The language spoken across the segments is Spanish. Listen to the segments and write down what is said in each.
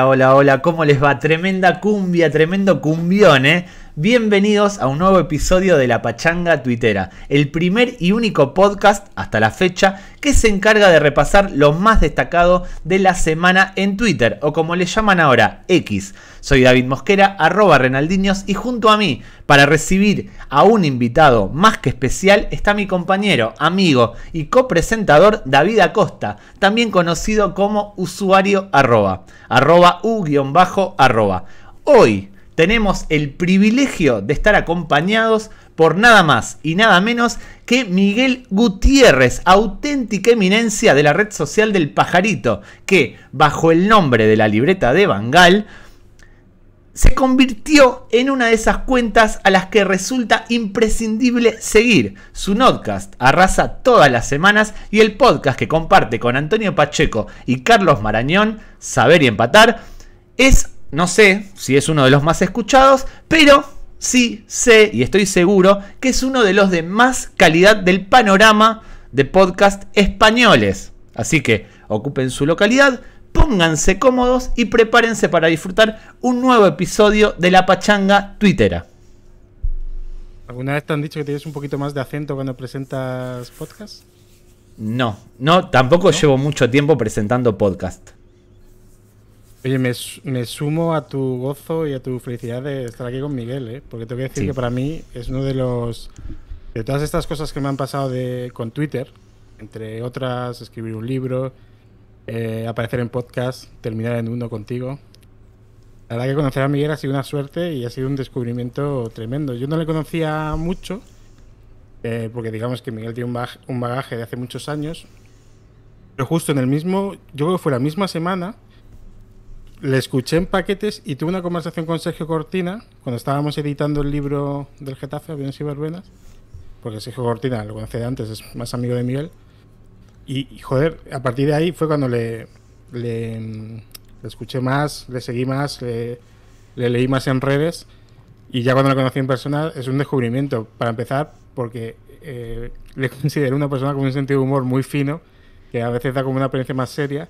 Hola, hola, hola, ¿cómo les va? Tremenda cumbia, tremendo cumbión, ¿eh? Bienvenidos a un nuevo episodio de La Pachanga Tuitera, el primer y único podcast hasta la fecha que se encarga de repasar lo más destacado de la semana en Twitter, o como le llaman ahora, X. Soy David Mosquera, arroba Renaldiños, y junto a mí, para recibir a un invitado más que especial, está mi compañero, amigo y copresentador David Acosta, también conocido como usuario arroba, arroba u-arroba. Hoy tenemos el privilegio de estar acompañados por nada más y nada menos que Miguel Gutiérrez, auténtica eminencia de la red social del pajarito, que bajo el nombre de la libreta de Bangal se convirtió en una de esas cuentas a las que resulta imprescindible seguir. Su podcast arrasa todas las semanas y el podcast que comparte con Antonio Pacheco y Carlos Marañón, Saber y Empatar, es no sé si es uno de los más escuchados, pero sí sé y estoy seguro que es uno de los de más calidad del panorama de podcast españoles. Así que ocupen su localidad, pónganse cómodos y prepárense para disfrutar un nuevo episodio de La Pachanga Twittera. ¿Alguna vez te han dicho que tienes un poquito más de acento cuando presentas podcast? No, no, tampoco llevo mucho tiempo presentando podcast. Oye, me, sumo a tu gozo y a tu felicidad de estar aquí con Miguel, ¿eh? porque tengo que decir que para mí es uno de los. de todas estas cosas que me han pasado de, con Twitter, entre otras, escribir un libro, eh, aparecer en podcast, terminar en uno contigo. La verdad que conocer a Miguel ha sido una suerte y ha sido un descubrimiento tremendo. Yo no le conocía mucho, eh, porque digamos que Miguel tiene un, un bagaje de hace muchos años, pero justo en el mismo, yo creo que fue la misma semana le escuché en paquetes y tuve una conversación con Sergio Cortina cuando estábamos editando el libro del Getafe, Aviones y Verbenas, porque Sergio Cortina lo conoce de antes, es más amigo de Miguel. Y, joder, a partir de ahí fue cuando le, le, escuché más, le seguí más, le, leí más en redes y ya cuando lo conocí en persona es un descubrimiento. Para empezar, porque eh, le considero una persona con un sentido de humor muy fino, que a veces da como una apariencia más seria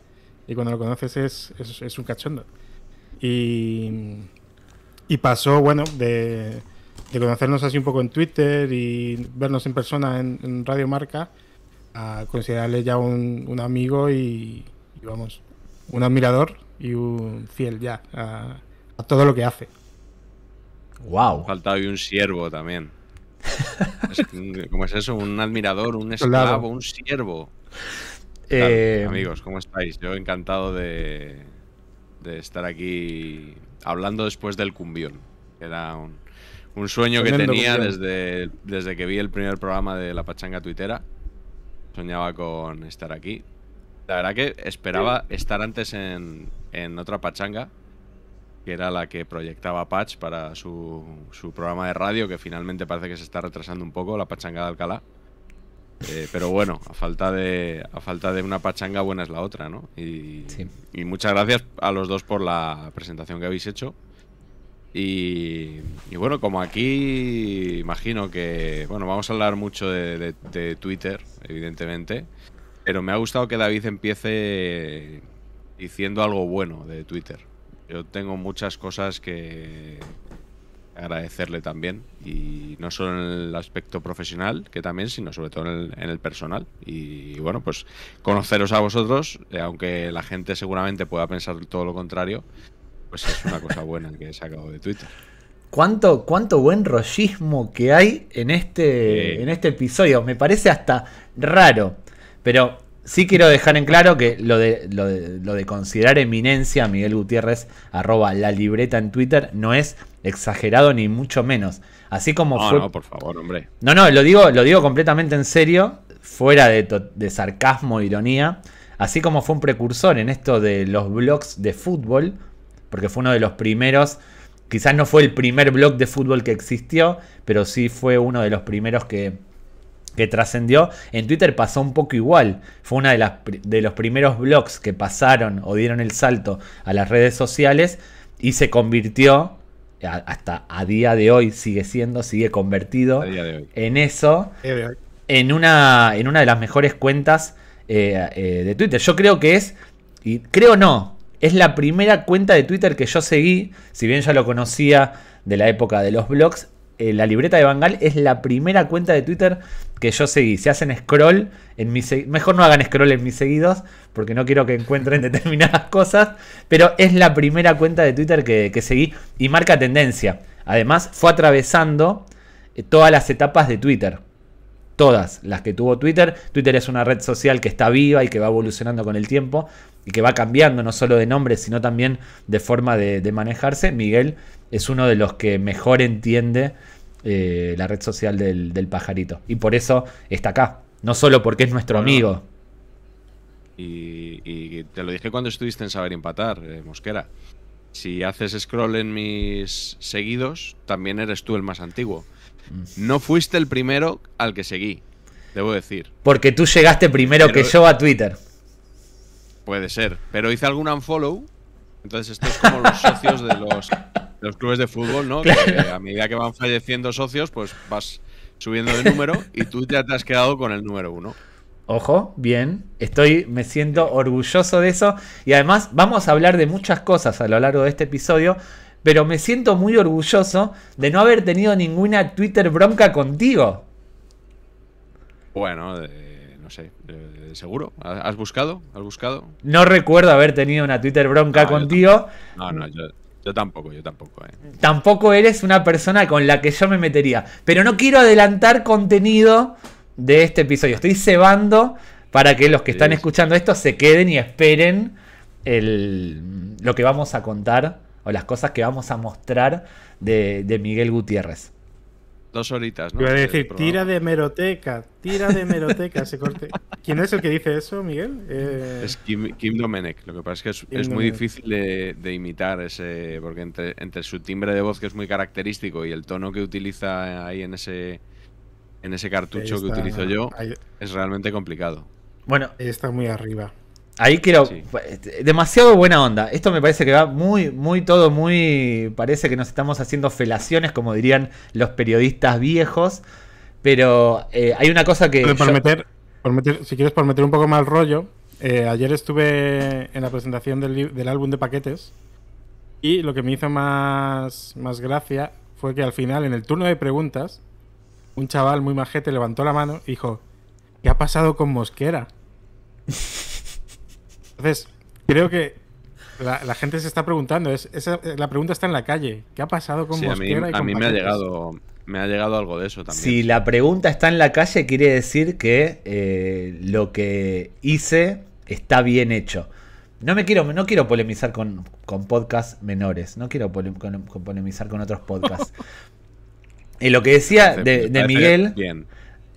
y cuando lo conoces es, es, un cachondo. Y, y pasó, bueno, de, de, conocernos así un poco en Twitter y vernos en persona en, Radio Marca a considerarle ya un, un amigo y, vamos, un admirador y un fiel ya a, todo lo que hace. Wow. Falta hoy un siervo también. ¿Cómo es eso? Un admirador, un esclavo, un siervo. Eh, amigos, ¿cómo estáis? Yo encantado de, estar aquí hablando después del cumbión. Era un, sueño que tenía desde, desde que vi el primer programa de La Pachanga Tuitera. Soñaba con estar aquí. La verdad que esperaba estar antes en, en otra pachanga, que era la que proyectaba Patch para su, su programa de radio, que finalmente parece que se está retrasando un poco, la pachanga de Alcalá. Eh, pero bueno, a falta, de, a falta de una pachanga, buena es la otra, ¿no? Y, muchas gracias a los dos por la presentación que habéis hecho. Y, bueno, como aquí imagino que, bueno, vamos a hablar mucho de, de, Twitter, evidentemente, pero me ha gustado que David empiece diciendo algo bueno de Twitter. Yo tengo muchas cosas que, agradecerle también. Y no solo en el aspecto profesional, que también, sino sobre todo en el, personal. Y bueno, pues conoceros a vosotros, eh, aunque la gente seguramente pueda pensar todo lo contrario, pues es una cosa buena que he sacado de Twitter. ¿Cuánto, cuánto buen rollismo que hay en este, en este episodio. Me parece hasta raro. Pero sí quiero dejar en claro que lo de, lo de, lo de considerar eminencia a Miguel Gutiérrez, arroba la libreta en Twitter, no es exagerado ni mucho menos. Así como no, No, por favor, hombre. No, no, lo digo, lo digo completamente en serio, fuera de, de sarcasmo, ironía. Así como fue un precursor en esto de los blogs de fútbol, porque fue uno de los primeros. Quizás no fue el primer blog de fútbol que existió, pero sí fue uno de los primeros que, que trascendió. En Twitter pasó un poco igual. Fue uno de, las, de los primeros blogs que pasaron o dieron el salto a las redes sociales y se convirtió hasta a día de hoy sigue siendo, sigue convertido en eso, en una, en una de las mejores cuentas eh, eh, de Twitter. Yo creo que es, y creo no, es la primera cuenta de Twitter que yo seguí, si bien ya lo conocía de la época de los blogs, eh, la libreta de Bangal es la primera cuenta de Twitter que yo seguí. Si hacen scroll en mis mejor no hagan scroll en mis seguidos, porque no quiero que encuentren determinadas cosas, pero es la primera cuenta de Twitter que, seguí y marca tendencia. Además, fue atravesando eh, todas las etapas de Twitter. Todas las que tuvo Twitter. Twitter es una red social que está viva y que va evolucionando con el tiempo y que va cambiando no solo de nombre, sino también de forma de, manejarse. Miguel es uno de los que mejor entiende eh, la red social del, pajarito. Y por eso está acá. No solo porque es nuestro amigo. Y, te lo dije cuando estuviste en Saber Empatar, eh, Mosquera. Si haces scroll en mis seguidos, también eres tú el más antiguo. Mm. No fuiste el primero al que seguí, debo decir. Porque tú llegaste primero que yo a Twitter. Puede ser. Pero hice algún unfollow. Entonces, esto es como los socios de los, clubes de fútbol, ¿no? Que a medida que van falleciendo socios, pues vas subiendo de número y tú ya te has quedado con el número uno. Ojo, bien. Estoy, me siento orgulloso de eso. Y además, vamos a hablar de muchas cosas a lo largo de este episodio. Pero me siento muy orgulloso de no haber tenido ninguna Twitter bronca contigo. Bueno, no sé, seguro. ¿Has buscado? ¿Has buscado? No recuerdo haber tenido una Twitter bronca contigo. No, no, yo, tampoco, yo tampoco. Eh. Tampoco eres una persona con la que yo me metería. Pero no quiero adelantar contenido de este episodio. Estoy cebando para que los que están escuchando esto se queden y esperen el, lo que vamos a contar o las cosas que vamos a mostrar de, de Miguel Gutiérrez. Dos horitas, ¿no? Iba a decir, tira de meroteca, tira de meroteca, se corte. ¿Quién es el que dice eso, Miguel? Eh, es Kim, Domenech. Lo que pasa es que es, muy difícil de, imitar ese. Porque entre, entre, su timbre de voz, que es muy característico, y el tono que utiliza ahí en ese. En ese cartucho que utilizo yo, es realmente complicado. Bueno, está muy arriba. Ahí quiero. Demasiado buena onda. Esto me parece que va muy, muy todo, muy. Parece que nos estamos haciendo felaciones, como dirían los periodistas viejos. Pero eh, hay una cosa que. Por, meter, si quieres, por meter un poco más rollo. Eh, ayer estuve en la presentación del, álbum de paquetes. Y lo que me hizo más, más gracia fue que al final, en el turno de preguntas, un chaval muy majete levantó la mano y dijo: ¿Qué ha pasado con Mosquera? Entonces, creo que la, gente se está preguntando, es, la pregunta está en la calle. ¿Qué ha pasado con Mosquera a mí, y con a mí me ha llegado me ha llegado algo de eso también. Si la pregunta está en la calle, quiere decir que eh, lo que hice está bien hecho. No me quiero, no quiero polemizar con, con podcasts menores, no quiero polemizar con otros podcasts. y lo que decía de, de Miguel, bien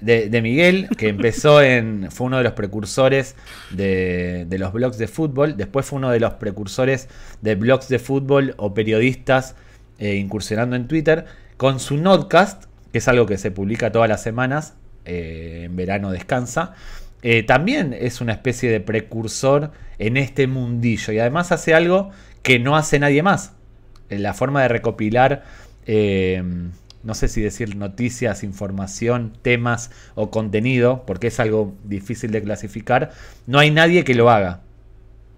de, Miguel, que empezó en. fue uno de los precursores de, los blogs de fútbol. Después fue uno de los precursores de blogs de fútbol o periodistas eh, incursionando en Twitter. Con su notcast, que es algo que se publica todas las semanas. Eh, en verano descansa. Eh, también es una especie de precursor en este mundillo. Y además hace algo que no hace nadie más. La forma de recopilar no sé si decir noticias, información, temas o contenido, porque es algo difícil de clasificar, no hay nadie que lo haga.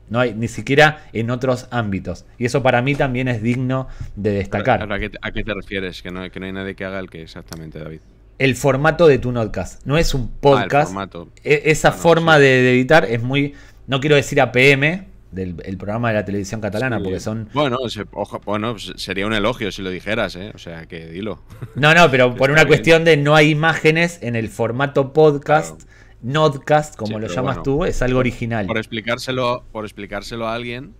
No hay, ni siquiera en otros ámbitos. Y eso para mí también es digno de destacar. ¿A, qué, te refieres? Que no, que no hay nadie que haga el que exactamente, David. El formato de tu podcast. No es un podcast. Ah, e, esa forma de, de editar es muy. No quiero decir APM, del programa de la televisión catalana, porque son... Bueno, bueno, sería un elogio si lo dijeras, ¿eh? O sea, que dilo. No, no, pero por una cuestión de no hay imágenes en el formato podcast, nodcast, como lo llamas tú, es algo original. Por explicárselo, por explicárselo a alguien,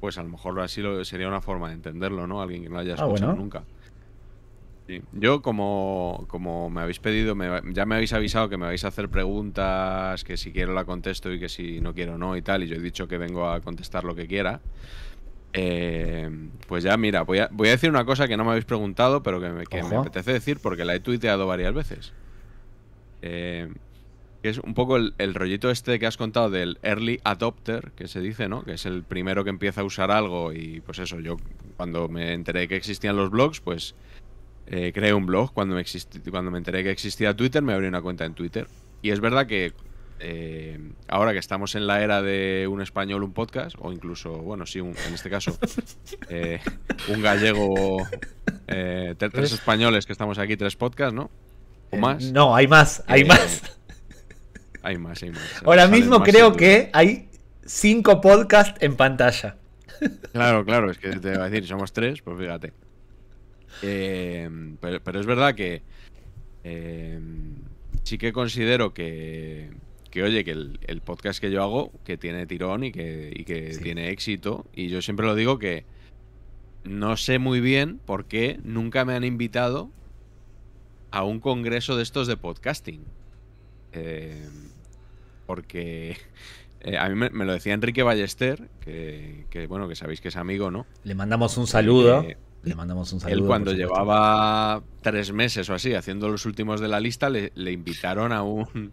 pues a lo mejor así lo, sería una forma de entenderlo, ¿no? Alguien que no lo haya ah, escuchado nunca. Yo, como, como me habéis pedido, ya me habéis avisado que me vais a hacer preguntas, que si quiero la contesto y que si no quiero no y tal, y yo he dicho que vengo a contestar lo que quiera. Eh, pues ya, mira, voy a, voy a, decir una cosa que no me habéis preguntado, pero que, me, apetece decir porque la he tuiteado varias veces. Eh, es un poco el, el, rollito este que has contado del early adopter, que se dice, ¿no? Que es el primero que empieza a usar algo y pues eso, yo cuando me enteré que existían los blogs, pues eh, creé un blog. Cuando me, cuando me enteré que existía Twitter, me abrí una cuenta en Twitter. Y es verdad que eh, ahora que estamos en la era de un español, un podcast, o incluso, bueno, sí, en este caso, eh, un gallego, eh, tres españoles que estamos aquí, tres podcasts, ¿no? ¿O más? No, hay más, hay más. Hay más, hay más. Ahora mismo creo que hay cinco podcasts en pantalla. Claro, claro, es que te voy a decir, somos tres, pues fíjate. Pero, es verdad que sí que considero que, que oye, que el, podcast que yo hago, que tiene tirón y que, tiene éxito, y yo siempre lo digo que no sé muy bien por qué nunca me han invitado a un congreso de estos de podcasting. Eh, porque eh, a mí me, lo decía Enrique Ballester, que, bueno, que sabéis que es amigo, ¿no? Le mandamos un saludo. Eh, le mandamos un saludo. Él cuando llevaba tres meses o así haciendo los últimos de la lista, le, invitaron a un,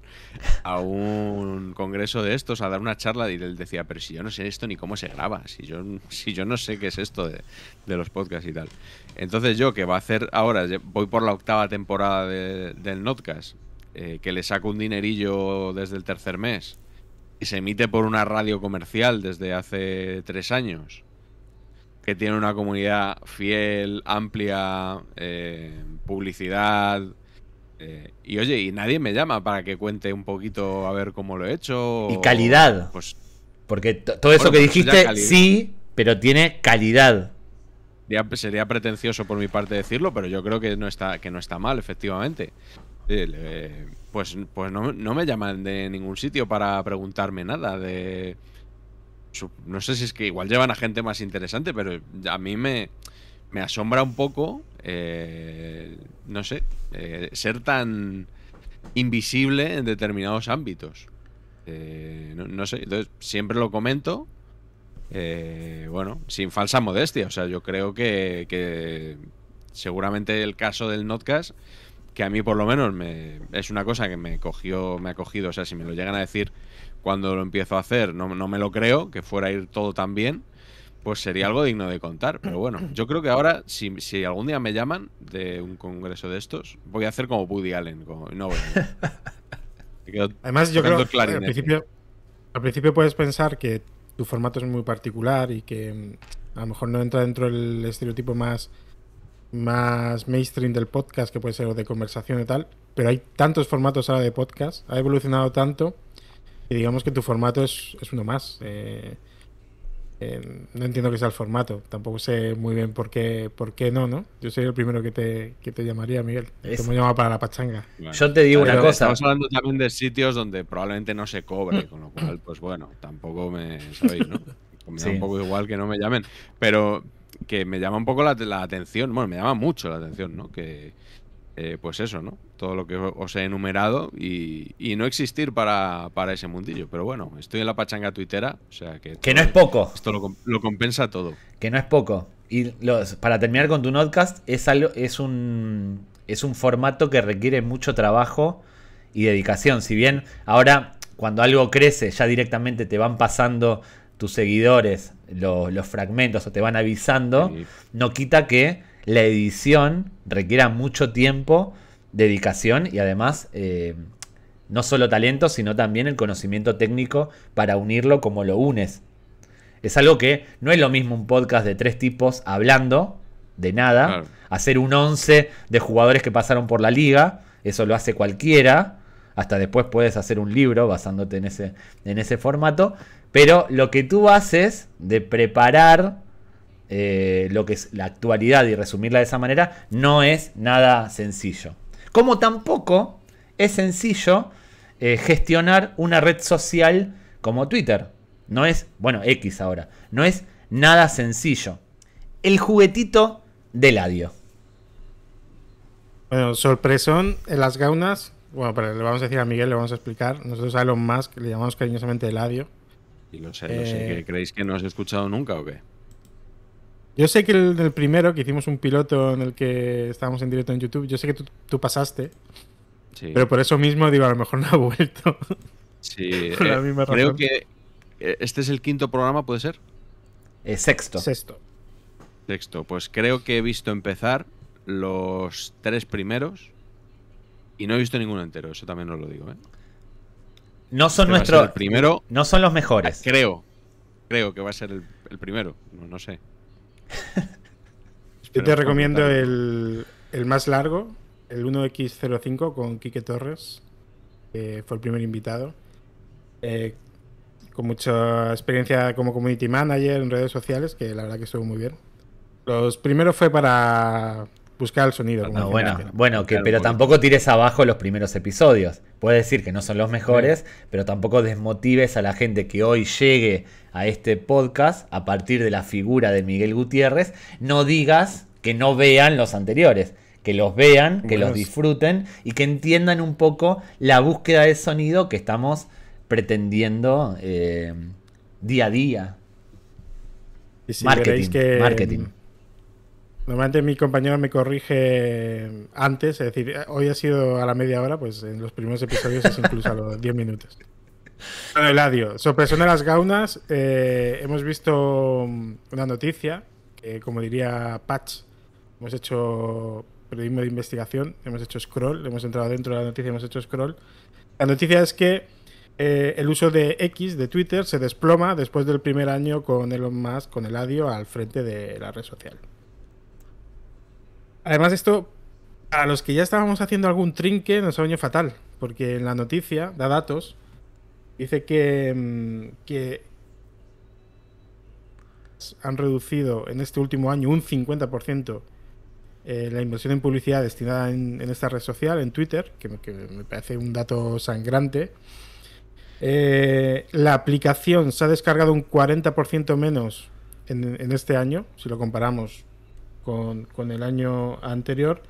a un congreso de estos a dar una charla y él decía, pero si yo no sé esto ni cómo se graba, si yo, si yo no sé qué es esto de, los podcasts y tal. Entonces yo, que va a hacer ahora, voy por la octava temporada del Notcast, eh, que le saco un dinerillo desde el tercer mes y se emite por una radio comercial desde hace tres años que tiene una comunidad fiel, amplia, eh, publicidad. Eh, y oye, y nadie me llama para que cuente un poquito a ver cómo lo he hecho. Y calidad. Pues, Porque todo eso que pues dijiste, sí, pero tiene calidad. sería pretencioso por mi parte decirlo, pero yo creo que no está, que no está mal, efectivamente. pues pues no, no me llaman de ningún sitio para preguntarme nada de no sé si es que igual llevan a gente más interesante, pero a mí me, me asombra un poco, eh, no sé, eh, ser tan invisible en determinados ámbitos. Eh, no, sé, entonces siempre lo comento, bueno, sin falsa modestia, o sea, yo creo que, que seguramente el caso del Notcast, que a mí por lo menos me, es una cosa que me cogió, me ha cogido, o sea, si me lo llegan a decir cuando lo empiezo a hacer no, me lo creo, que fuera a ir todo tan bien, pues sería algo digno de contar. Pero bueno, yo creo que ahora, si, si algún día me llaman de un congreso de estos, voy a hacer como Woody Allen. no Además, yo creo que al principio, al principio puedes pensar que tu formato es muy particular y que mm, a lo mejor no entra dentro del estereotipo más, más mainstream del podcast, que puede ser de conversación y tal, pero hay tantos formatos ahora de podcast, ha evolucionado tanto y digamos que tu formato es, uno más. Eh, eh, no entiendo que sea el formato. Tampoco sé muy bien por qué, por qué no, ¿no? Yo soy el primero que te, que te llamaría, Miguel. Es... me llama para la pachanga. Yo te digo una cosa. Estamos hablando también de sitios donde probablemente no se cobre, con lo cual, pues bueno, tampoco me sabéis, ¿no? Me da un poco igual que no me llamen. Pero que me llama un poco la, la atención, bueno, me llama mucho la atención, ¿no? Que, eh, pues eso, ¿no? Todo lo que os he enumerado y, no existir para, ese mundillo. Pero bueno, estoy en la pachanga tuitera, o sea que... Que no es poco. Esto lo, compensa todo. Que no es poco. Y los, para terminar con tu podcast, es, algo, es, un, es un formato que requiere mucho trabajo y dedicación. Si bien ahora cuando algo crece ya directamente te van pasando tus seguidores los fragmentos o te van avisando, no quita que la edición requiera mucho tiempo, dedicación y además eh, no solo talento, sino también el conocimiento técnico para unirlo como lo unes. Es algo que no es lo mismo un podcast de tres tipos hablando de nada, hacer un 11 de jugadores que pasaron por la liga, eso lo hace cualquiera, hasta después puedes hacer un libro basándote en ese, en ese formato, pero lo que tú haces de preparar eh, lo que es la actualidad y resumirla de esa manera, no es nada sencillo. Como tampoco es sencillo eh, gestionar una red social como Twitter. No es, bueno, X ahora, no es nada sencillo. El juguetito de Ladio. Bueno, sorpresón en las gaunas. Bueno, pero le vamos a decir a Miguel, le vamos a explicar. Nosotros a Elon Musk le llamamos cariñosamente Eladio. Y lo sé, lo sé. Eh, ¿Creéis que no has escuchado nunca o qué? Yo sé que el, el, primero, que hicimos un piloto en el que estábamos en directo en YouTube, yo sé que tú, pasaste. Sí. Pero por eso mismo digo, a lo mejor no ha vuelto. Sí, eh, creo que eh, este es el quinto programa, ¿puede ser? Eh, sexto. Sexto. Sexto. Pues creo que he visto empezar los tres primeros y no he visto ninguno entero, eso también os lo digo. ¿eh? No son nuestros. primero. No son los mejores. Creo. Creo que va a ser el, primero. No, sé. Yo te recomiendo el, el, más largo, el 1X05 con Quique Torres, que fue el primer invitado. Eh, con mucha experiencia como community manager en redes sociales, que la verdad que estuvo muy bien. Los primeros fue para buscar el sonido. bueno, bueno que, pero tampoco tires abajo los primeros episodios. Puedes decir que no son los mejores, pero tampoco desmotives a la gente que hoy llegue a este podcast a partir de la figura de Miguel Gutiérrez. No digas que no vean los anteriores. Que los vean, que los disfruten y que entiendan un poco la búsqueda de sonido que estamos pretendiendo eh, día a día. marketing, marketing. Normalmente mi compañero me corrige antes, es decir, hoy ha sido a la media hora, pues en los primeros episodios es incluso a los 10 minutos. Bueno, Eladio, sorpresión de las gaunas, eh, hemos visto una noticia, que como diría Patch, hemos hecho periodismo de investigación, hemos hecho scroll, hemos entrado dentro de la noticia, hemos hecho scroll. La noticia es que eh, el uso de X, de Twitter, se desploma después del primer año con Elon Musk, con Eladio, al frente de la red social. Además, esto, a los que ya estábamos haciendo algún trinque, nos ha venido fatal, porque en la noticia da datos, dice que, mm, que han reducido en este último año un 50% eh, la inversión en publicidad destinada en, esta red social, en Twitter, que, me parece un dato sangrante. Eh, la aplicación se ha descargado un 40% menos en, este año, si lo comparamos con, el año anterior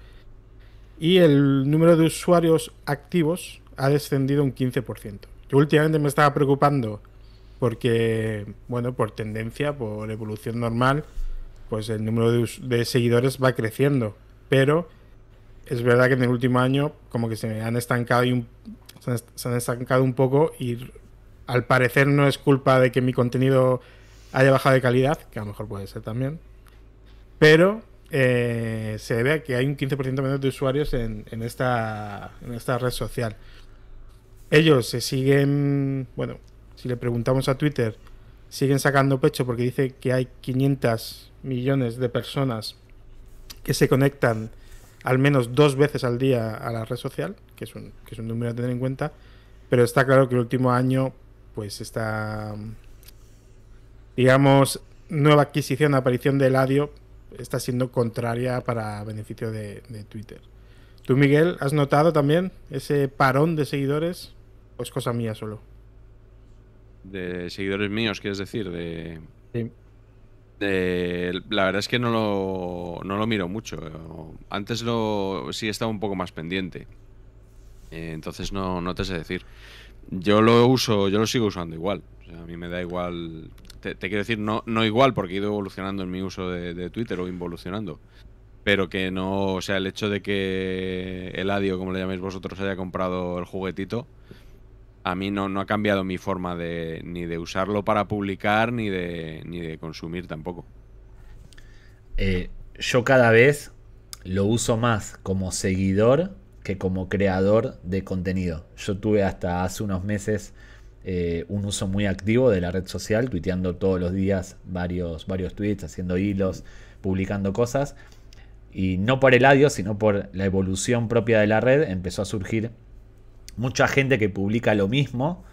y el número de usuarios activos ha descendido un 15%. Yo últimamente me estaba preocupando porque, bueno, por tendencia, por evolución normal, pues el número de, seguidores va creciendo. Pero es verdad que en el último año como que se han estancado y se han estancado un poco y al parecer no es culpa de que mi contenido haya bajado de calidad, que a lo mejor puede ser también, pero eh, se debe a que hay un 15% menos de usuarios en, esta, en esta red social. Ellos se siguen, bueno, si le preguntamos a Twitter, siguen sacando pecho porque dice que hay 500 millones de personas que se conectan al menos dos veces al día a la red social, que es un, que es un número a tener en cuenta, pero está claro que el último año, pues está, digamos, nueva adquisición, aparición de Eladio, está siendo contraria para beneficio de, Twitter. ¿Tú, Miguel, has notado también ese parón de seguidores o es cosa mía solo? De seguidores míos, quieres decir, de... Sí. la verdad es que no lo, no lo miro mucho. Antes lo, sí estaba un poco más pendiente. Eh, entonces no, no te sé decir. Yo lo uso, yo lo sigo usando igual. a mí me da igual te, quiero decir, no, no igual, porque he ido evolucionando en mi uso de, Twitter o involucionando. Pero que no, o sea, el hecho de que el Adio, como le llaméis vosotros, haya comprado el juguetito, a mí no, no ha cambiado mi forma de ni de usarlo para publicar ni de, ni de consumir tampoco. Eh, yo cada vez lo uso más como seguidor que como creador de contenido. Yo tuve hasta hace unos meses eh, un uso muy activo de la red social, tuiteando todos los días varios, varios tweets, haciendo hilos, publicando cosas. Y no por el audio, sino por la evolución propia de la red, empezó a surgir mucha gente que publica lo mismo,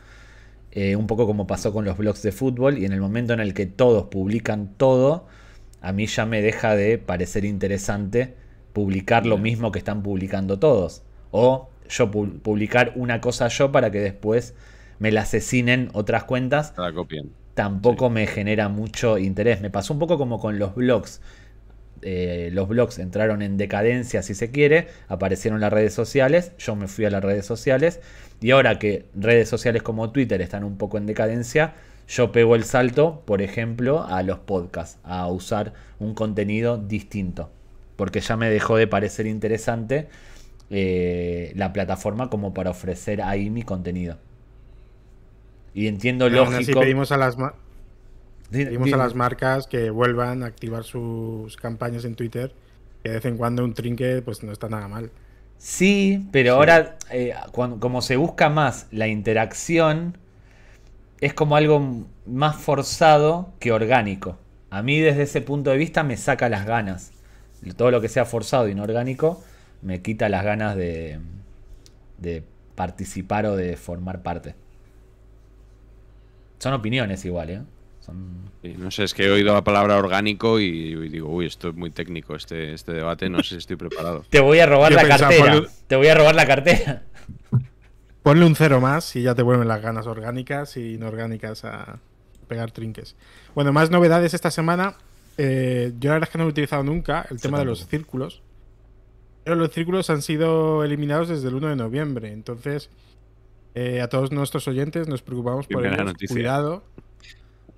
eh, un poco como pasó con los blogs de fútbol, y en el momento en el que todos publican todo, a mí ya me deja de parecer interesante publicar lo mismo que están publicando todos. O yo publicar una cosa yo para que después me la asesinen otras cuentas, la copien. tampoco me genera mucho interés. Me pasó un poco como con los blogs. Eh, los blogs entraron en decadencia, si se quiere, aparecieron las redes sociales, yo me fui a las redes sociales y ahora que redes sociales como Twitter están un poco en decadencia, yo pego el salto, por ejemplo, a los podcasts, a usar un contenido distinto, porque ya me dejó de parecer interesante eh, la plataforma como para ofrecer ahí mi contenido. Y entiendo lógico. pedimos a las pedimos a las marcas que vuelvan a activar sus campañas en Twitter. Que de vez en cuando un trinque pues no está nada mal. Sí, pero ahora, eh, como se busca más la interacción, es como algo más forzado que orgánico. A mí desde ese punto de vista me saca las ganas. Todo lo que sea forzado y inorgánico me quita las ganas de, de participar o de formar parte. Son opiniones igual, ¿eh? no sé, es que he oído la palabra orgánico y, digo, uy, esto es muy técnico, este, este debate, no sé si estoy preparado. Te voy a robar la cartera. Te voy a robar la cartera. Ponle un cero más y ya te vuelven las ganas orgánicas y inorgánicas a pegar trinques. Bueno, más novedades esta semana. Eh, yo la verdad es que no he utilizado nunca el tema de los círculos. Pero los círculos han sido eliminados desde el 1 de noviembre. Entonces, eh, a todos nuestros oyentes nos preocupamos por ellos. Cuidado.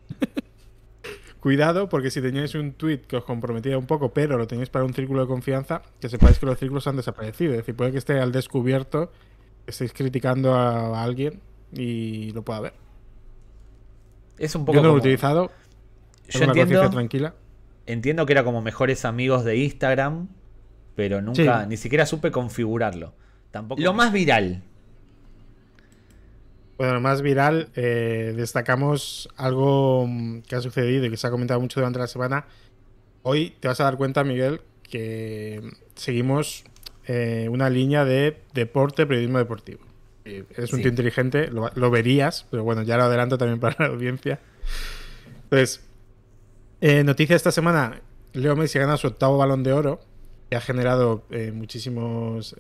Cuidado, porque si teníais un tweet que os comprometía un poco, pero lo tenéis para un círculo de confianza, que sepáis que los círculos han desaparecido. Es decir, puede que esté al descubierto, que estéis criticando a alguien y lo pueda ver. Es un poco. Yo no lo he utilizado. Yo entiendo. tranquila. Entiendo que era como mejores amigos de Instagram, pero nunca, ni siquiera supe configurarlo. Tampoco. Lo más viral. Bueno, lo más viral, eh, destacamos algo mm, que ha sucedido y que se ha comentado mucho durante la semana. Hoy te vas a dar cuenta, Miguel, que seguimos eh, una línea de deporte, periodismo deportivo. Eres un tío inteligente, lo, verías, pero bueno, ya lo adelanto también para la audiencia. Entonces, eh, noticia esta semana, Leo Messi gana su octavo balón de oro, que ha generado muchísimos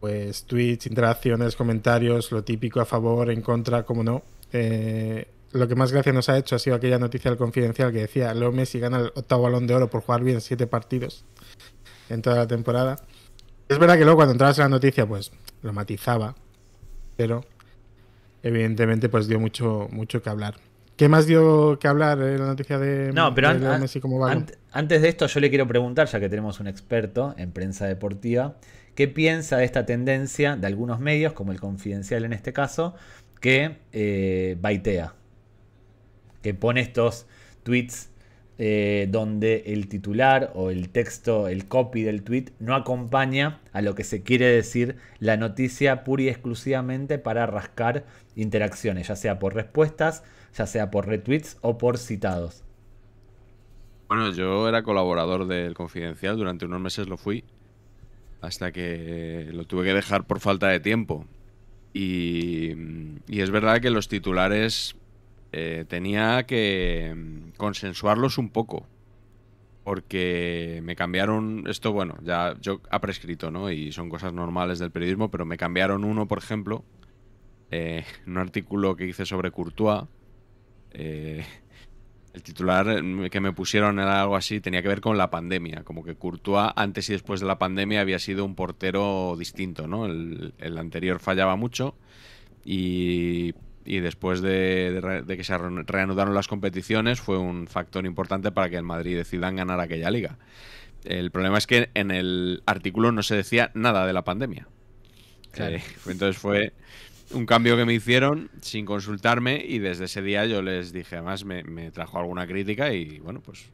pues tweets, interacciones, comentarios, lo típico a favor, en contra, como no. Eh, lo que más gracia nos ha hecho ha sido aquella noticia del confidencial que decía Leo Messi gana el octavo balón de oro por jugar bien siete partidos en toda la temporada. Es verdad que luego cuando entrabas en la noticia, pues lo matizaba, pero evidentemente pues dio mucho, mucho que hablar. ¿Qué más dio que hablar en la noticia de, no, pero Messi como? Antes de esto yo le quiero preguntar, ya que tenemos un experto en prensa deportiva, ¿Qué piensa de esta tendencia de algunos medios, como el Confidencial en este caso, que eh, baitea? Que pone estos tweets eh, donde el titular o el texto, el copy del tweet no acompaña a lo que se quiere decir la noticia pura y exclusivamente para rascar interacciones, ya sea por respuestas, ya sea por retweets o por citados. Bueno, yo era colaborador del Confidencial, durante unos meses lo fui, hasta que lo tuve que dejar por falta de tiempo. Y, es verdad que los titulares eh, tenía que mm, consensuarlos un poco. Porque me cambiaron, esto bueno, ya yo ha prescrito, ¿no? Y son cosas normales del periodismo, pero me cambiaron uno, por ejemplo, eh, un artículo que hice sobre Courtois. Eh, el titular que me pusieron era algo así, tenía que ver con la pandemia, como que Courtois antes y después de la pandemia había sido un portero distinto, ¿no? El, anterior fallaba mucho y, después de, que se reanudaron las competiciones fue un factor importante para que el Madrid decida ganar aquella liga. El problema es que en el artículo no se decía nada de la pandemia. Eh, entonces fue un cambio que me hicieron sin consultarme y desde ese día yo les dije, además me, trajo alguna crítica y bueno, pues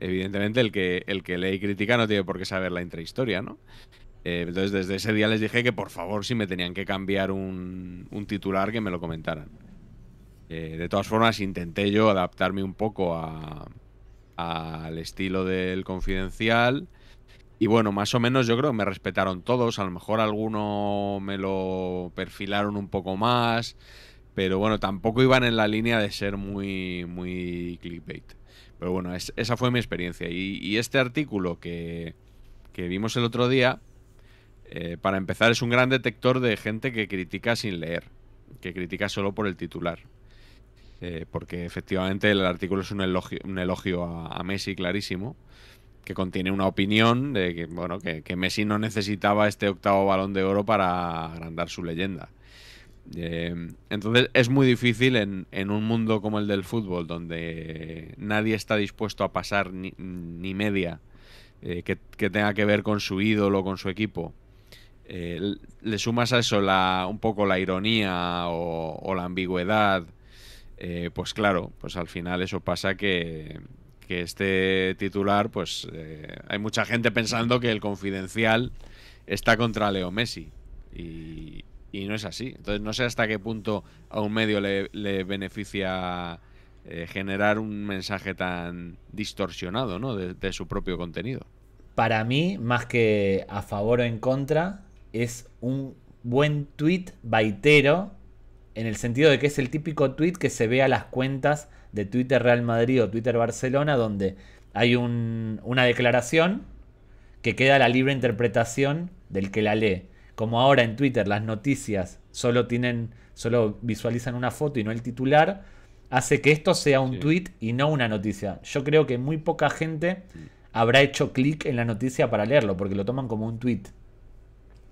evidentemente el que, el que lee crítica no tiene por qué saber la intrahistoria, ¿no? Eh, entonces desde ese día les dije que por favor si me tenían que cambiar un, titular que me lo comentaran. Eh, de todas formas intenté yo adaptarme un poco al estilo del confidencial y bueno, más o menos yo creo que me respetaron todos. A lo mejor alguno me lo perfilaron un poco más. Pero bueno, tampoco iban en la línea de ser muy, muy clickbait. Pero bueno, esa fue mi experiencia. Y, este artículo que, vimos el otro día, eh, para empezar, es un gran detector de gente que critica sin leer, que critica solo por el titular. Eh, porque efectivamente el artículo es un elogio, un elogio a Messi clarísimo que contiene una opinión de que, bueno, que, Messi no necesitaba este octavo balón de oro para agrandar su leyenda. Eh, entonces es muy difícil en, un mundo como el del fútbol, donde nadie está dispuesto a pasar ni, media eh, que, tenga que ver con su ídolo, con su equipo. Eh, le sumas a eso la, un poco la ironía o, o la ambigüedad, pues claro, pues al final eso pasa que, que este titular, pues eh, hay mucha gente pensando que el confidencial está contra Leo Messi. Y, no es así. Entonces no sé hasta qué punto a un medio le, beneficia eh, generar un mensaje tan distorsionado ¿no? de, su propio contenido. Para mí, más que a favor o en contra, es un buen tweet baitero en el sentido de que es el típico tweet que se ve a las cuentas de Twitter Real Madrid o Twitter Barcelona donde hay una declaración que queda a la libre interpretación del que la lee. Como ahora en Twitter las noticias solo tienen, solo visualizan una foto y no el titular, hace que esto sea un tweet y no una noticia. Yo creo que muy poca gente habrá hecho clic en la noticia para leerlo, porque lo toman como un tweet.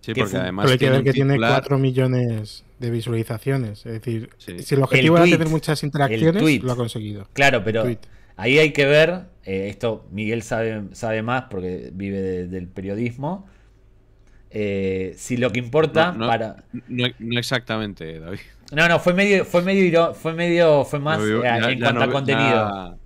Sí, porque además. hay que ver que tiene 4 millones de visualizaciones. Es decir, si el objetivo era tener muchas interacciones, lo ha conseguido. Claro, pero ahí hay que ver. Eh, esto Miguel sabe, sabe más porque vive del periodismo. Eh, si lo que importa para. No, exactamente, David. No, no, fue medio, fue medio, fue medio, fue más eh, en cuanto a contenido.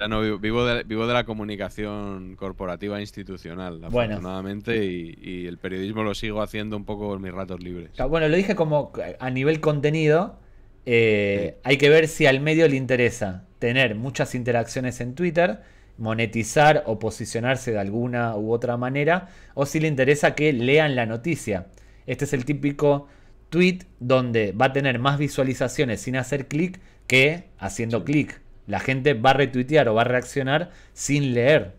Ya, no vivo, de, vivo de la comunicación corporativa institucional, afortunadamente, y, el periodismo lo sigo haciendo un poco en mis ratos libres. Bueno, lo dije como a nivel contenido. Eh, hay que ver si al medio le interesa tener muchas interacciones en Twitter monetizar o posicionarse de alguna u otra manera, o si le interesa que lean la noticia. Este es el típico tweet donde va a tener más visualizaciones sin hacer clic que haciendo clic. La gente va a retuitear o va a reaccionar sin leer.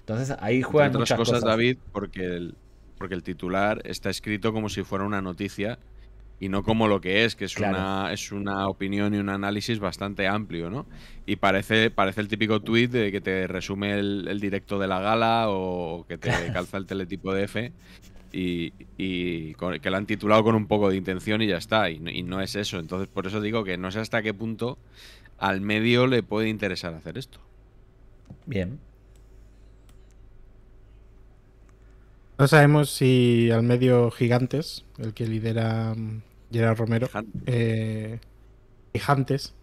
Entonces ahí juegan muchas cosas, cosas, David, porque el, porque el titular está escrito como si fuera una noticia y no como lo que es, que es, una, es una opinión y un análisis bastante amplio, ¿no? Y parece, parece el típico tweet de que te resume el, directo de la gala o que te calza el teletipo de F y, que lo han titulado con un poco de intención y ya está, y, y no es eso. Entonces, por eso digo que no sé hasta qué punto al medio le puede interesar hacer esto. Bien. No sabemos si al medio Gigantes, el que lidera mm, Gerard Romero, eh, Gigantes.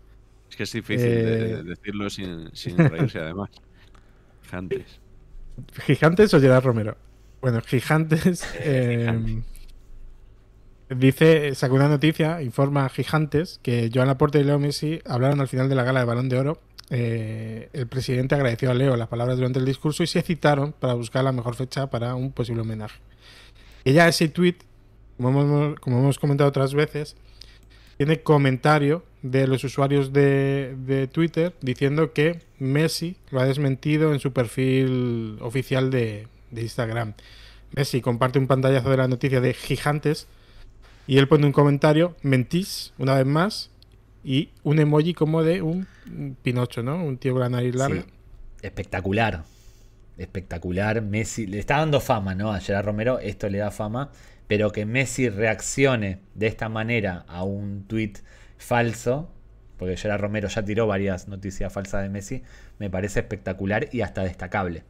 Es que es difícil de, eh, decirlo sin, reírse, además. Gigantes. ¿Gigantes o Gerard Romero? Bueno, Gigantes. Eh, dice, sacó una noticia, informa Gigantes que Joan Laporte y Leo Messi hablaron al final de la gala de Balón de Oro eh, el presidente agradeció a Leo las palabras durante el discurso y se citaron para buscar la mejor fecha para un posible homenaje. Ella ese tweet, como hemos, comentado otras veces, tiene comentario de los usuarios de, Twitter diciendo que Messi lo ha desmentido en su perfil oficial de, de Instagram. Messi comparte un pantallazo de la noticia de Gigantes y él pone un comentario, mentís, una vez más, y un emoji como de un Pinocho, ¿no? Un tío con la nariz larga. Espectacular. Espectacular. Messi le está dando fama, ¿no? A Gerard Romero esto le da fama, pero que Messi reaccione de esta manera a un tweet falso, porque Gerard Romero ya tiró varias noticias falsas de Messi, me parece espectacular y hasta destacable.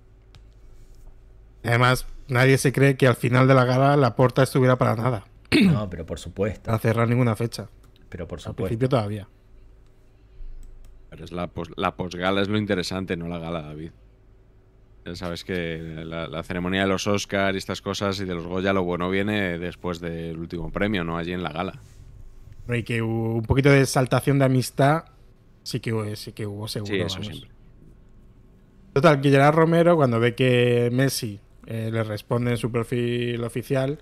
Además, nadie se cree que al final de la gala la puerta estuviera para nada. No, pero por supuesto. Para cerrar ninguna fecha pero por supuesto. Al principio todavía. Pero es la, la posgala es lo interesante, no la gala, David. Ya sabes que la, ceremonia de los Oscars y estas cosas y de los Goya, lo bueno viene después del último premio, no allí en la gala. Y que hubo un poquito de exaltación de amistad, sí que hubo, sí que hubo seguro. Sí, eso siempre. Total, que Gerard Romero, cuando ve que Messi eh, le responde en su perfil oficial,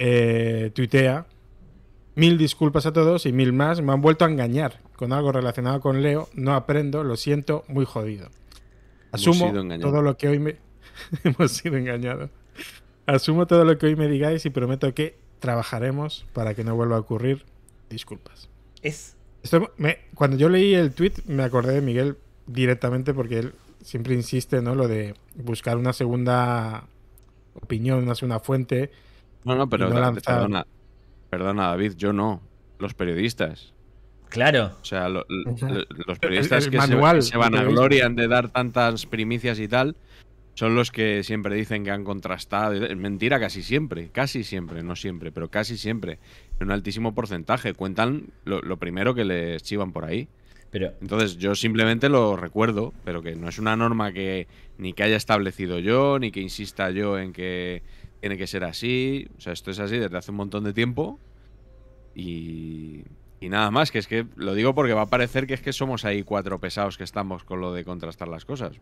eh, tuitea Mil disculpas a todos y mil más. Me han vuelto a engañar con algo relacionado con Leo. No aprendo, lo siento, muy jodido. Asumo todo lo que hoy me. Hemos sido engañados. Asumo todo lo que hoy me digáis y prometo que trabajaremos para que no vuelva a ocurrir. Disculpas. Es. Cuando yo leí el tweet me acordé de Miguel directamente porque él siempre insiste, ¿no? Lo de buscar una segunda opinión, una segunda fuente. No, no, pero perdona, Perdona, David, yo no. Los periodistas. Claro. O sea, los periodistas que, se, van a glorian de dar tantas primicias y tal, son los que siempre dicen que han contrastado. Es mentira casi siempre, casi siempre, no siempre, pero casi siempre. En un altísimo porcentaje. Cuentan lo, primero que les chivan por ahí. Pero, Entonces yo simplemente lo recuerdo, pero que no es una norma que ni que haya establecido yo, ni que insista yo en que tiene que ser así. O sea, esto es así desde hace un montón de tiempo. Y, y nada más, que es que lo digo porque va a parecer que es que somos ahí cuatro pesados que estamos con lo de contrastar las cosas.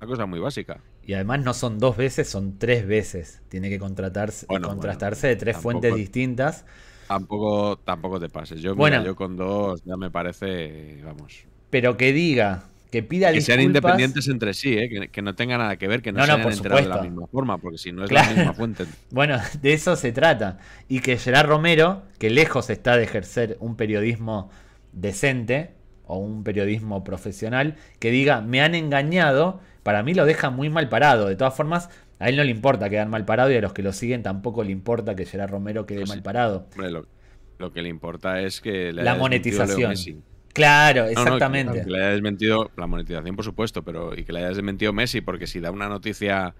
Una cosa muy básica. Y además no son dos veces, son tres veces. Tiene que contratarse, contrastarse de tres fuentes distintas. Tampoco, tampoco te pases. Yo, bueno, yo con dos ya me parece, vamos. Pero que diga que pida que sean independientes entre sí, ¿eh? que, no tenga nada que ver, que no, se hayan enterado de la misma forma, porque si no es la misma fuente. bueno, de eso se trata. Y que Gerard Romero, que lejos está de ejercer un periodismo decente o un periodismo profesional, que diga, me han engañado, para mí lo deja muy mal parado. De todas formas, a él no le importa quedar mal parado y a los que lo siguen tampoco le importa que Gerard Romero quede pues mal parado. lo, que le importa es que la monetización. Claro, exactamente. que, le haya desmentido la monetización, por supuesto, pero y que le haya desmentido Messi, porque si da una noticia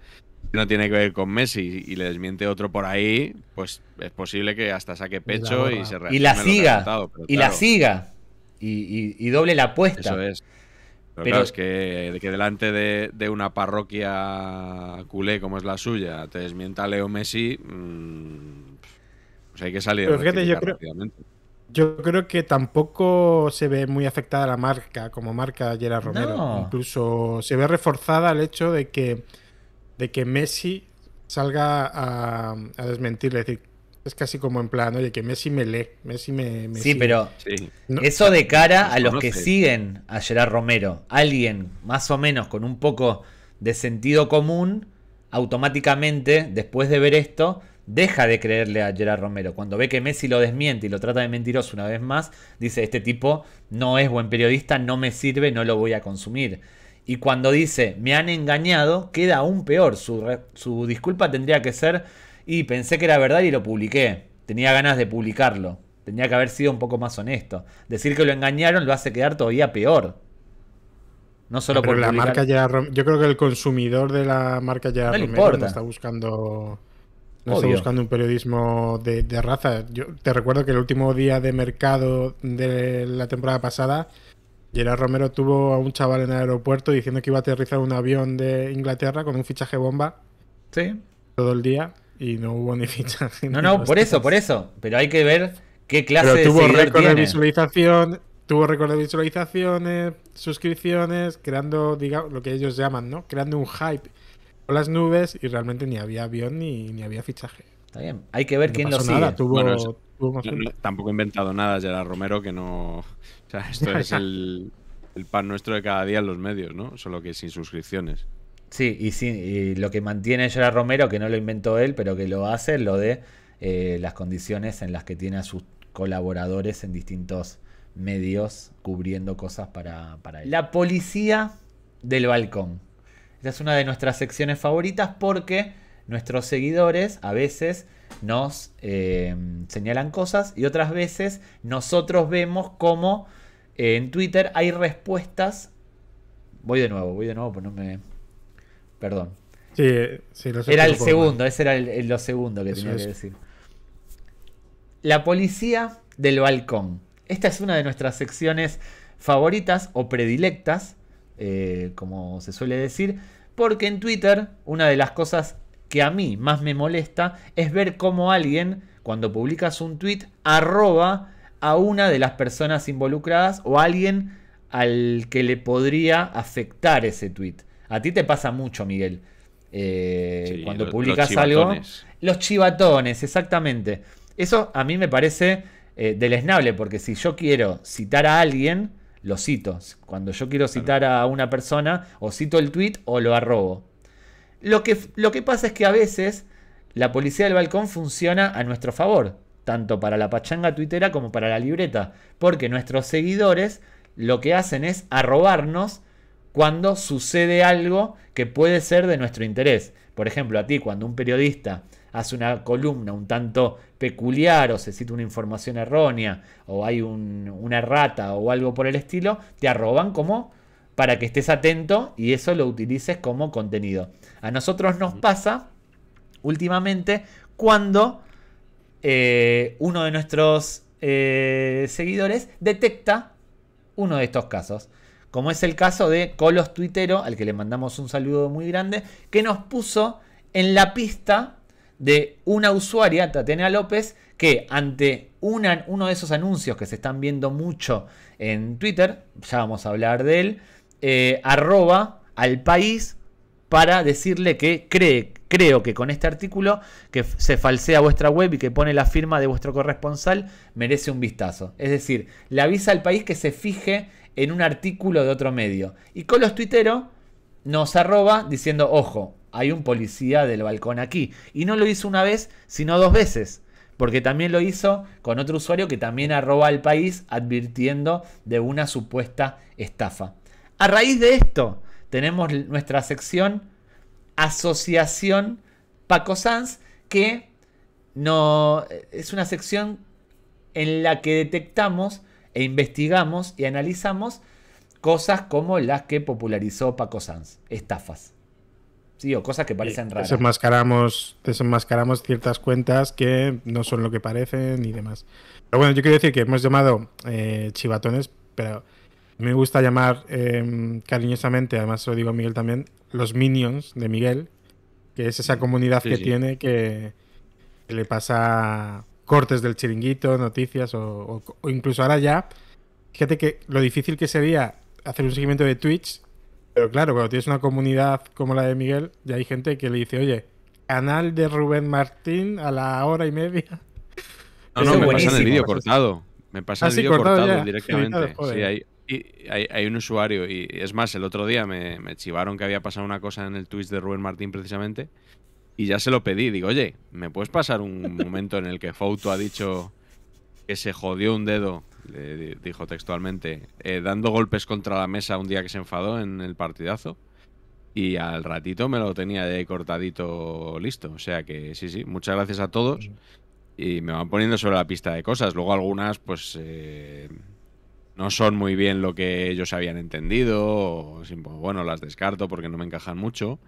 que no tiene que ver con Messi y le desmiente otro por ahí, pues es posible que hasta saque pecho y, se Y la siga. y la siga. Y, doble la apuesta. Eso es. Pero, claro, es que, que delante de, una parroquia culé como es la suya te desmienta Leo Messi, mm, pues hay que salir. Pero fíjate, yo creo, yo creo que tampoco se ve muy afectada la marca como marca Gerard Romero. Incluso se ve reforzada el hecho de que, de que Messi salga a, a desmentir. Es decir, es casi como en plan, oye, que Messi me lee. Messi me. sí, pero eso de cara a los que siguen a Gerard Romero. Alguien más o menos con un poco de sentido común, automáticamente, después de ver esto, deja de creerle a Gerard Romero. Cuando ve que Messi lo desmiente y lo trata de mentiroso una vez más, dice, este tipo no es buen periodista, no me sirve, no lo voy a consumir. Y cuando dice, me han engañado, queda aún peor. Su, su disculpa tendría que ser, y pensé que era verdad y lo publiqué. Tenía ganas de publicarlo. Tenía que haber sido un poco más honesto. Decir que lo engañaron lo hace quedar todavía peor. No solo por la marca Gerard Yo creo que el consumidor de la marca Gerard Romero no está buscando no estoy buscando un periodismo de, raza. Yo te recuerdo que el último día de mercado de la temporada pasada, Gerard Romero tuvo a un chaval en el aeropuerto diciendo que iba a aterrizar un avión de Inglaterra con un fichaje bomba. Sí. Todo el día y no hubo ni fichaje. No, no, por eso, por eso. Pero hay que ver qué clase Pero tuvo récord de visualización, tuvo récord de visualizaciones, suscripciones, creando, digamos, lo que ellos llaman, ¿no? Creando un hype las nubes y realmente ni había avión ni, ni había fichaje. Está bien. Hay que ver quién lo sigue. tampoco he inventado nada, Gerard Romero, que no. O sea, esto es el, pan nuestro de cada día en los medios, ¿no? Solo que sin suscripciones. Sí, y, sí, y lo que mantiene Gerard Romero, que no lo inventó él, pero que lo hace, lo de eh, las condiciones en las que tiene a sus colaboradores en distintos medios cubriendo cosas para, para él. La policía del balcón. Esta es una de nuestras secciones favoritas porque nuestros seguidores a veces nos eh, señalan cosas y otras veces nosotros vemos cómo eh, en Twitter hay respuestas. Voy de nuevo, voy de nuevo, pues no me. Perdón. Sí, sí, lo Era el segundo, ese era el, lo segundo que tenía que decir. La policía del balcón. Esta es una de nuestras secciones favoritas o predilectas eh, como se suele decir, porque en Twitter una de las cosas que a mí más me molesta es ver cómo alguien, cuando publicas un tweet, arroba a una de las personas involucradas o a alguien al que le podría afectar ese tweet. A ti te pasa mucho, Miguel. Eh, cuando publicas algo. Los chivatones, exactamente. Eso a mí me parece eh, deleznable, porque si yo quiero citar a alguien, lo cito. Cuando yo quiero citar a una persona, o cito el tweet o lo arrobo. Lo que, lo que pasa es que a veces la policía del balcón funciona a nuestro favor, tanto para la pachanga tuitera como para la libreta, porque nuestros seguidores lo que hacen es arrobarnos cuando sucede algo que puede ser de nuestro interés. Por ejemplo, a ti, cuando un periodista hace una columna un tanto peculiar o se cita una información errónea o hay una errata o algo por el estilo, te arroban como para que estés atento y eso lo utilices como contenido. A nosotros nos pasa últimamente cuando eh, uno de nuestros eh, seguidores detecta uno de estos casos. Como es el caso de Colos Tuitero, al que le mandamos un saludo muy grande, que nos puso en la pista de una usuaria, Tatiana López, que ante uno de esos anuncios que se están viendo mucho en Twitter, ya vamos a hablar de él, eh, arroba al país para decirle que cree, creo que con este artículo que se falsea vuestra web y que pone la firma de vuestro corresponsal merece un vistazo. Es decir, le avisa al país que se fije en un artículo de otro medio. Y con los tuiteros nos arroba diciendo, ojo, hay un policía del balcón aquí. Y no lo hizo una vez, sino dos veces. Porque también lo hizo con otro usuario que también arroba al país advirtiendo de una supuesta estafa. A raíz de esto, tenemos nuestra sección Asociación Paco Sanz, que no, es una sección en la que detectamos e investigamos y analizamos cosas como las que popularizó Paco Sanz, estafas. Sí, o cosas que parecen raras. Desenmascaramos, desenmascaramos ciertas cuentas que no son lo que parecen y demás. Pero bueno, yo quiero decir que hemos llamado eh, chivatones, pero me gusta llamar em, cariñosamente, además lo digo a Miguel también, los minions de Miguel, que es esa comunidad que tiene que, le pasa cortes del chiringuito, noticias o, incluso ahora ya, fíjate que lo difícil que sería hacer un seguimiento de Twitch, pero claro, cuando tienes una comunidad como la de Miguel, ya hay gente que le dice, oye, canal de Rubén Martín a la hora y media. No, no, me pasan el vídeo cortado. Me pasa el ah, vídeo cortado, directamente. Sí, hay, y hay, un usuario, y es más, el otro día me, chivaron que había pasado una cosa en el Twitch de Rubén Martín precisamente, y ya se lo pedí. Digo, oye, ¿me puedes pasar un momento en el que Fouto ha dicho que se jodió un dedo, dijo textualmente, eh, dando golpes contra la mesa un día que se enfadó en el partidazo? Y al ratito me lo tenía de cortadito listo. O sea que sí, sí, muchas gracias a todos. Y me van poniendo sobre la pista de cosas. Luego algunas, pues... Eh, no son muy bien lo que ellos habían entendido, o, bueno, las descarto porque no me encajan mucho,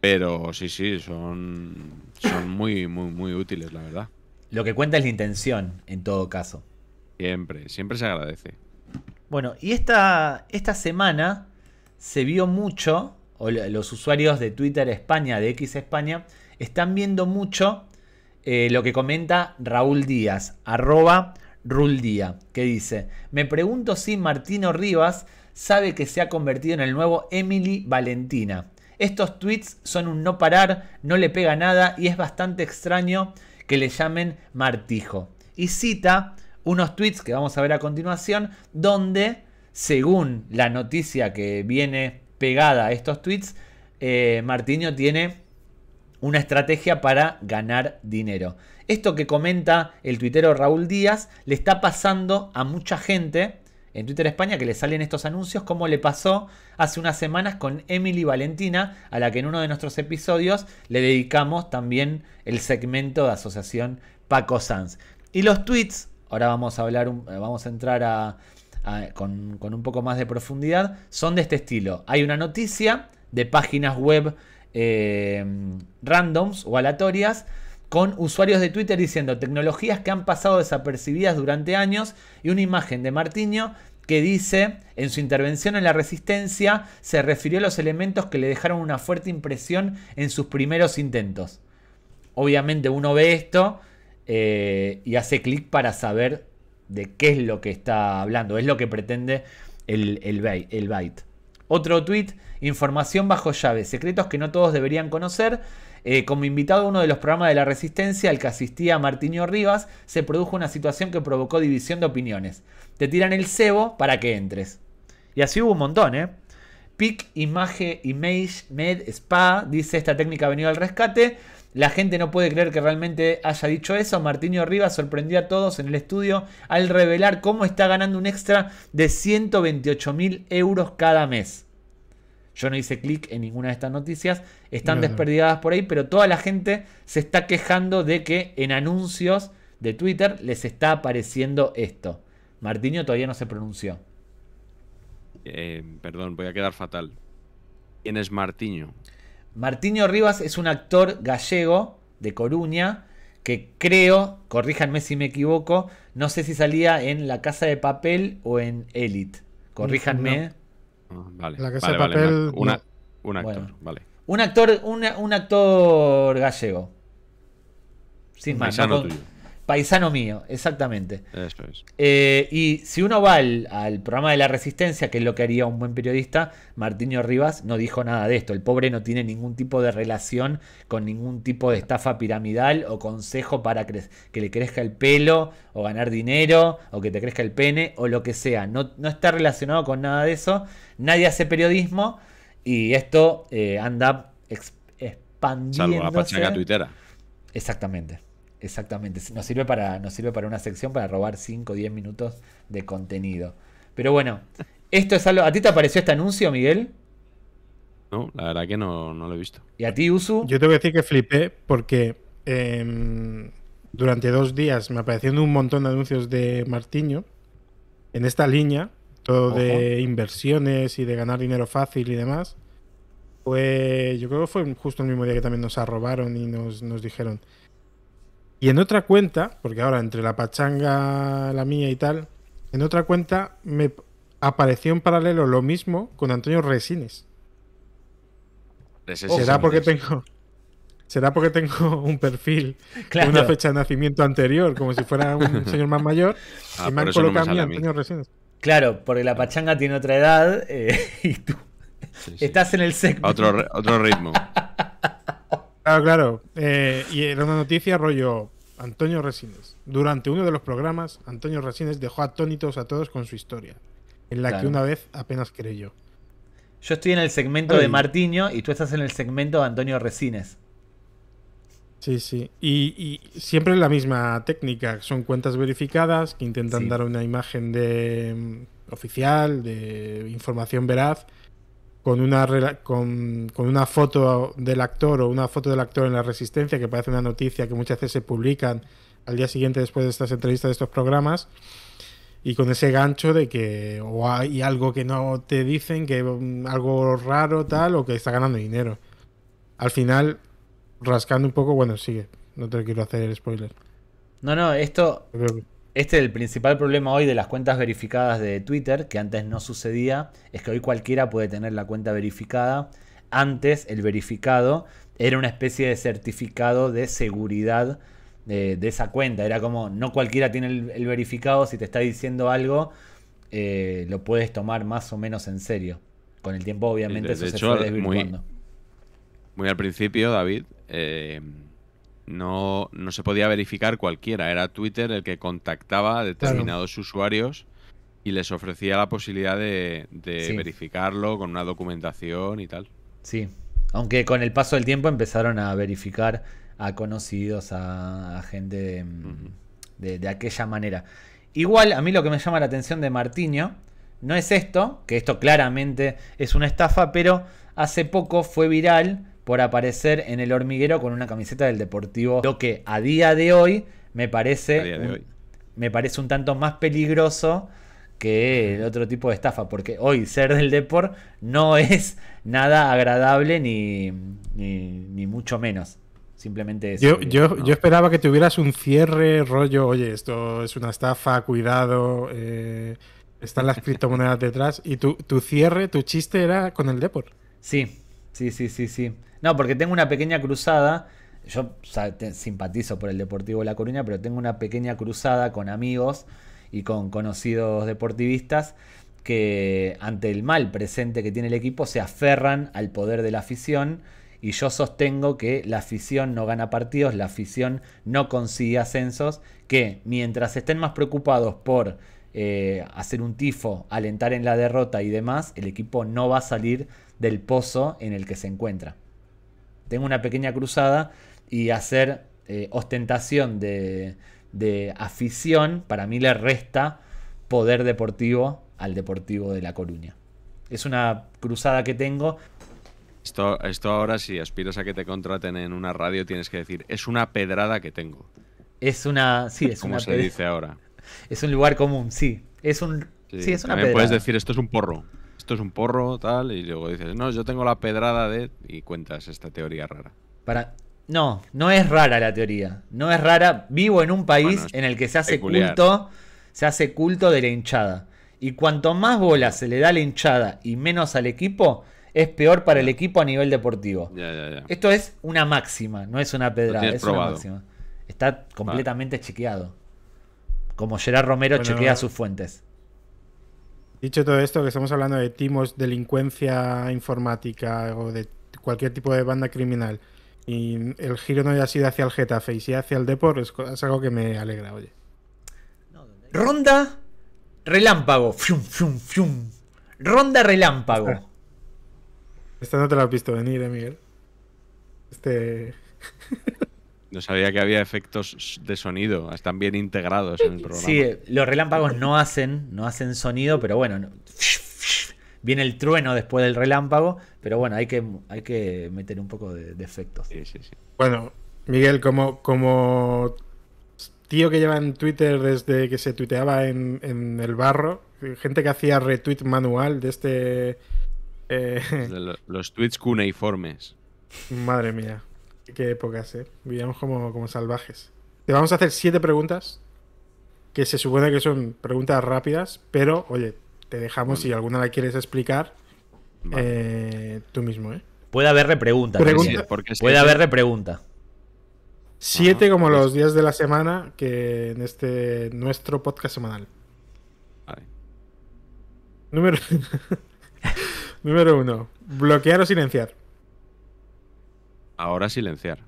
pero sí, sí, son, son muy, muy, muy útiles, la verdad. Lo que cuenta es la intención, en todo caso. Siempre, siempre se agradece. Bueno, y esta, esta semana se vio mucho, o los usuarios de Twitter España, de X España, están viendo mucho eh, lo que comenta Raúl Díaz, arroba Ruldía, que dice, me pregunto si Martino Rivas sabe que se ha convertido en el nuevo Emily Valentina. Estos tweets son un no parar, no le pega nada y es bastante extraño que le llamen Martijo. Y cita unos tweets que vamos a ver a continuación, donde, según la noticia que viene pegada a estos tweets, eh, tiene una estrategia para ganar dinero. Esto que comenta el tuitero Raúl Díaz le está pasando a mucha gente en Twitter España que le salen estos anuncios, como le pasó hace unas semanas con Emily Valentina, a la que en uno de nuestros episodios le dedicamos también el segmento de asociación Paco Sanz. Y los tweets, ahora vamos a hablar, vamos a entrar con, con un poco más de profundidad, son de este estilo. Hay una noticia de páginas web eh, randoms o aleatorias con usuarios de Twitter diciendo tecnologías que han pasado desapercibidas durante años y una imagen de Martiño que dice en su intervención en la resistencia se refirió a los elementos que le dejaron una fuerte impresión en sus primeros intentos. Obviamente uno ve esto eh, y hace clic para saber de qué es lo que está hablando, es lo que pretende el, el, el byte. Otro tweet, información bajo llave, secretos que no todos deberían conocer. Eh, como invitado a uno de los programas de la Resistencia, al que asistía Martiño Rivas, se produjo una situación que provocó división de opiniones. Te tiran el cebo para que entres. Y así hubo un montón, ¿eh? Pic Image Image Med Spa dice esta técnica ha venido al rescate. La gente no puede creer que realmente haya dicho eso. Martiño Rivas sorprendió a todos en el estudio al revelar cómo está ganando un extra de 128 mil euros cada mes. Yo no hice clic en ninguna de estas noticias, están desperdigadas por ahí, pero toda la gente se está quejando de que en anuncios de Twitter les está apareciendo esto. Martiño todavía no se pronunció. Eh, perdón, voy a quedar fatal. ¿Quién es Martiño? Martiño Rivas es un actor gallego de Coruña que creo, corríjanme si me equivoco, no sé si salía en La Casa de Papel o en Elite. Corríjanme. Ah, vale. La Casa de Papel. un actor, vale. Un actor, un actor gallego. Sin más. Paisano mío, exactamente. Eso es. Eh, y si uno va al, programa de la Resistencia, que es lo que haría un buen periodista, Martiño Rivas no dijo nada de esto. El pobre no tiene ningún tipo de relación con ningún tipo de estafa piramidal o consejo para que le crezca el pelo o ganar dinero o que te crezca el pene o lo que sea. No, no está relacionado con nada de eso. Nadie hace periodismo y esto eh, anda expandiendo. Salvo la tuitera. Exactamente. Exactamente. Nos sirve para, nos sirve para una sección para robar 5 o 10 minutos de contenido. Pero bueno, esto es algo. ¿A ti te apareció este anuncio, Miguel? No, la verdad que no, lo he visto. ¿Y a ti, Usu? Yo tengo que decir que flipé porque em, durante dos días me aparecieron un montón de anuncios de Martiño en esta línea, todo de inversiones y de ganar dinero fácil y demás. Pues yo creo que fue justo el mismo día que también nos arrobaron y nos, nos dijeron y en otra cuenta, porque ahora entre la pachanga, la mía y tal, en otra cuenta me apareció en paralelo lo mismo con Antonio Resines. ¿Será porque tengo será porque tengo un perfil con una fecha de nacimiento anterior, como si fuera un señor más mayor, ah, y me han colocado a mí Antonio Resines. Claro, porque la pachanga tiene otra edad eh, y tú estás en el segmento. Otro, otro ritmo. Claro, claro. Eh, y era una noticia rollo Antonio Resines. Durante uno de los programas, Antonio Resines dejó atónitos a todos con su historia, en la que una vez apenas creyó. Yo estoy en el segmento de Martiño y tú estás en el segmento de Antonio Resines. Sí, sí. Y, siempre la misma técnica. Son cuentas verificadas que intentan dar una imagen de mm, oficial, de información veraz con una, con, con, una foto del actor o una foto del actor en la resistencia, que parece una noticia que muchas veces se publican al día siguiente después de estas entrevistas de estos programas, y con ese gancho de que o hay algo que no te dicen, que mm, algo raro tal, o que está ganando dinero. Al final, rascando un poco, bueno, sigue, no te quiero hacer spoiler. No, no, esto... Este es el principal problema hoy de las cuentas verificadas de Twitter, que antes no sucedía, es que hoy cualquiera puede tener la cuenta verificada. Antes el verificado era una especie de certificado de seguridad de, esa cuenta. Era como, no cualquiera tiene el, verificado, si te está diciendo algo, eh, lo puedes tomar más o menos en serio. Con el tiempo obviamente eso se fue desvirtuando. Muy, muy al principio, David, eh, no, no se podía verificar cualquiera, era Twitter el que contactaba a determinados usuarios y les ofrecía la posibilidad de, verificarlo con una documentación y tal. Sí, aunque con el paso del tiempo empezaron a verificar a conocidos, a, gente de, de, aquella manera. Igual, a mí lo que me llama la atención de Martiño no es esto, que esto claramente es una estafa, pero hace poco fue viral por aparecer en el hormiguero con una camiseta del Deportivo. Lo que a día de hoy me parece, un, me parece un tanto más peligroso que el otro tipo de estafa, porque hoy ser del Deport no es nada agradable ni, ni, mucho menos. Simplemente Yo, yo, yo, esperaba que tuvieras un cierre rollo, oye, esto es una estafa, cuidado, eh, están las criptomonedas detrás, y tu, tu cierre, tu chiste era con el Deport. Sí, sí, sí, sí, sí. No, porque tengo una pequeña cruzada. Yo simpatizo por el Deportivo de La Coruña, pero tengo una pequeña cruzada con amigos y con conocidos deportivistas que ante el mal presente que tiene el equipo se aferran al poder de la afición y yo sostengo que la afición no gana partidos, la afición no consigue ascensos, que mientras estén más preocupados por eh, hacer un tifo, alentar en la derrota y demás, el equipo no va a salir del pozo en el que se encuentra tengo una pequeña cruzada y hacer eh, ostentación de, afición, para mí le resta poder deportivo al Deportivo de La Coruña. Es una cruzada que tengo. Esto, esto ahora, si aspiras a que te contraten en una radio, tienes que decir, es una pedrada que tengo. Es una. Sí, es Como se dice ahora. Es un lugar común, sí. Es un. Sí, es una pedrada. puedes decir, esto es un porro esto es un porro, tal, y luego dices, no, yo tengo la pedrada de... y cuentas esta teoría rara. Para... No, no es rara la teoría. No es rara. Vivo en un país en el que se hace culto, se hace culto de la hinchada. Y cuanto más bola se le da a la hinchada y menos al equipo, es peor para el equipo a nivel deportivo. Esto es una máxima, no es una pedrada, es una máxima. Está completamente chequeado. Como Gerard Romero chequea sus fuentes. Dicho todo esto, que estamos hablando de timos, delincuencia informática o de cualquier tipo de banda criminal, y el giro no haya sido hacia el Getafe y sí hacia el Depor, es, algo que me alegra, oye. Ronda relámpago. Fium, fium, fium. Ronda relámpago. Esta no te la has visto venir, eh, Miguel. Este. No sabía que había efectos de sonido, están bien integrados en el programa. Sí, los relámpagos no hacen, no hacen sonido, pero bueno, viene el trueno después del relámpago, pero bueno, hay que, hay que meter un poco de, efectos. Sí, sí, sí. Bueno, Miguel, como, como tío que lleva en Twitter desde que se tuiteaba en, el barro, gente que hacía retweet manual de este... Eh, los tweets cuneiformes. Madre mía. Qué épocas, ¿eh? Vivíamos como, como salvajes. Te vamos a hacer siete preguntas, que se supone que son preguntas rápidas, pero, oye, te dejamos si alguna la quieres explicar eh, tú mismo, ¿eh? Puede haber repregunta. Pregunta. Puede haber repregunta. Siete como los días de la semana que en este nuestro podcast semanal. Vale. Número, Número uno. Bloquear o silenciar. Ahora silenciar.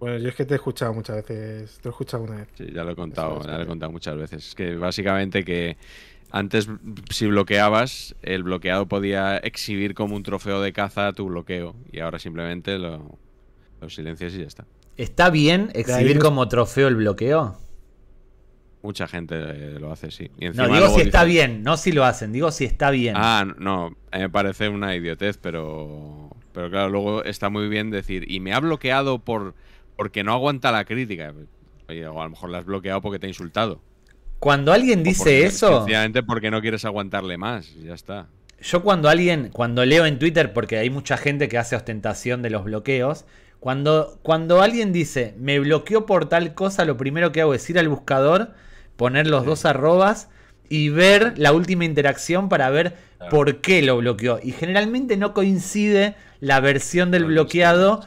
Bueno, yo es que te he escuchado muchas veces. Te he escuchado una vez. Sí, ya lo he contado, ya lo he contado muchas veces. Es que básicamente que antes, si bloqueabas, el bloqueado podía exhibir como un trofeo de caza tu bloqueo. Y ahora simplemente lo, lo silencias y ya está. ¿Está bien exhibir como trofeo el bloqueo? Mucha gente eh, lo hace, sí. no, digo si está bien, no si lo hacen, digo si está bien. Ah, no, me parece una idiotez, pero pero claro, luego está muy bien decir, y me ha bloqueado por porque no aguanta la crítica. Oye, o a lo mejor la has bloqueado porque te ha insultado. Cuando alguien dice eso. Sencillamente porque no quieres aguantarle más, ya está. Yo cuando alguien, cuando leo en Twitter, porque hay mucha gente que hace ostentación de los bloqueos, cuando, cuando alguien dice, me bloqueó por tal cosa, lo primero que hago es ir al buscador, poner los dos arrobas y ver la última interacción para ver por qué lo bloqueó. Y generalmente no coincide la versión del bloqueado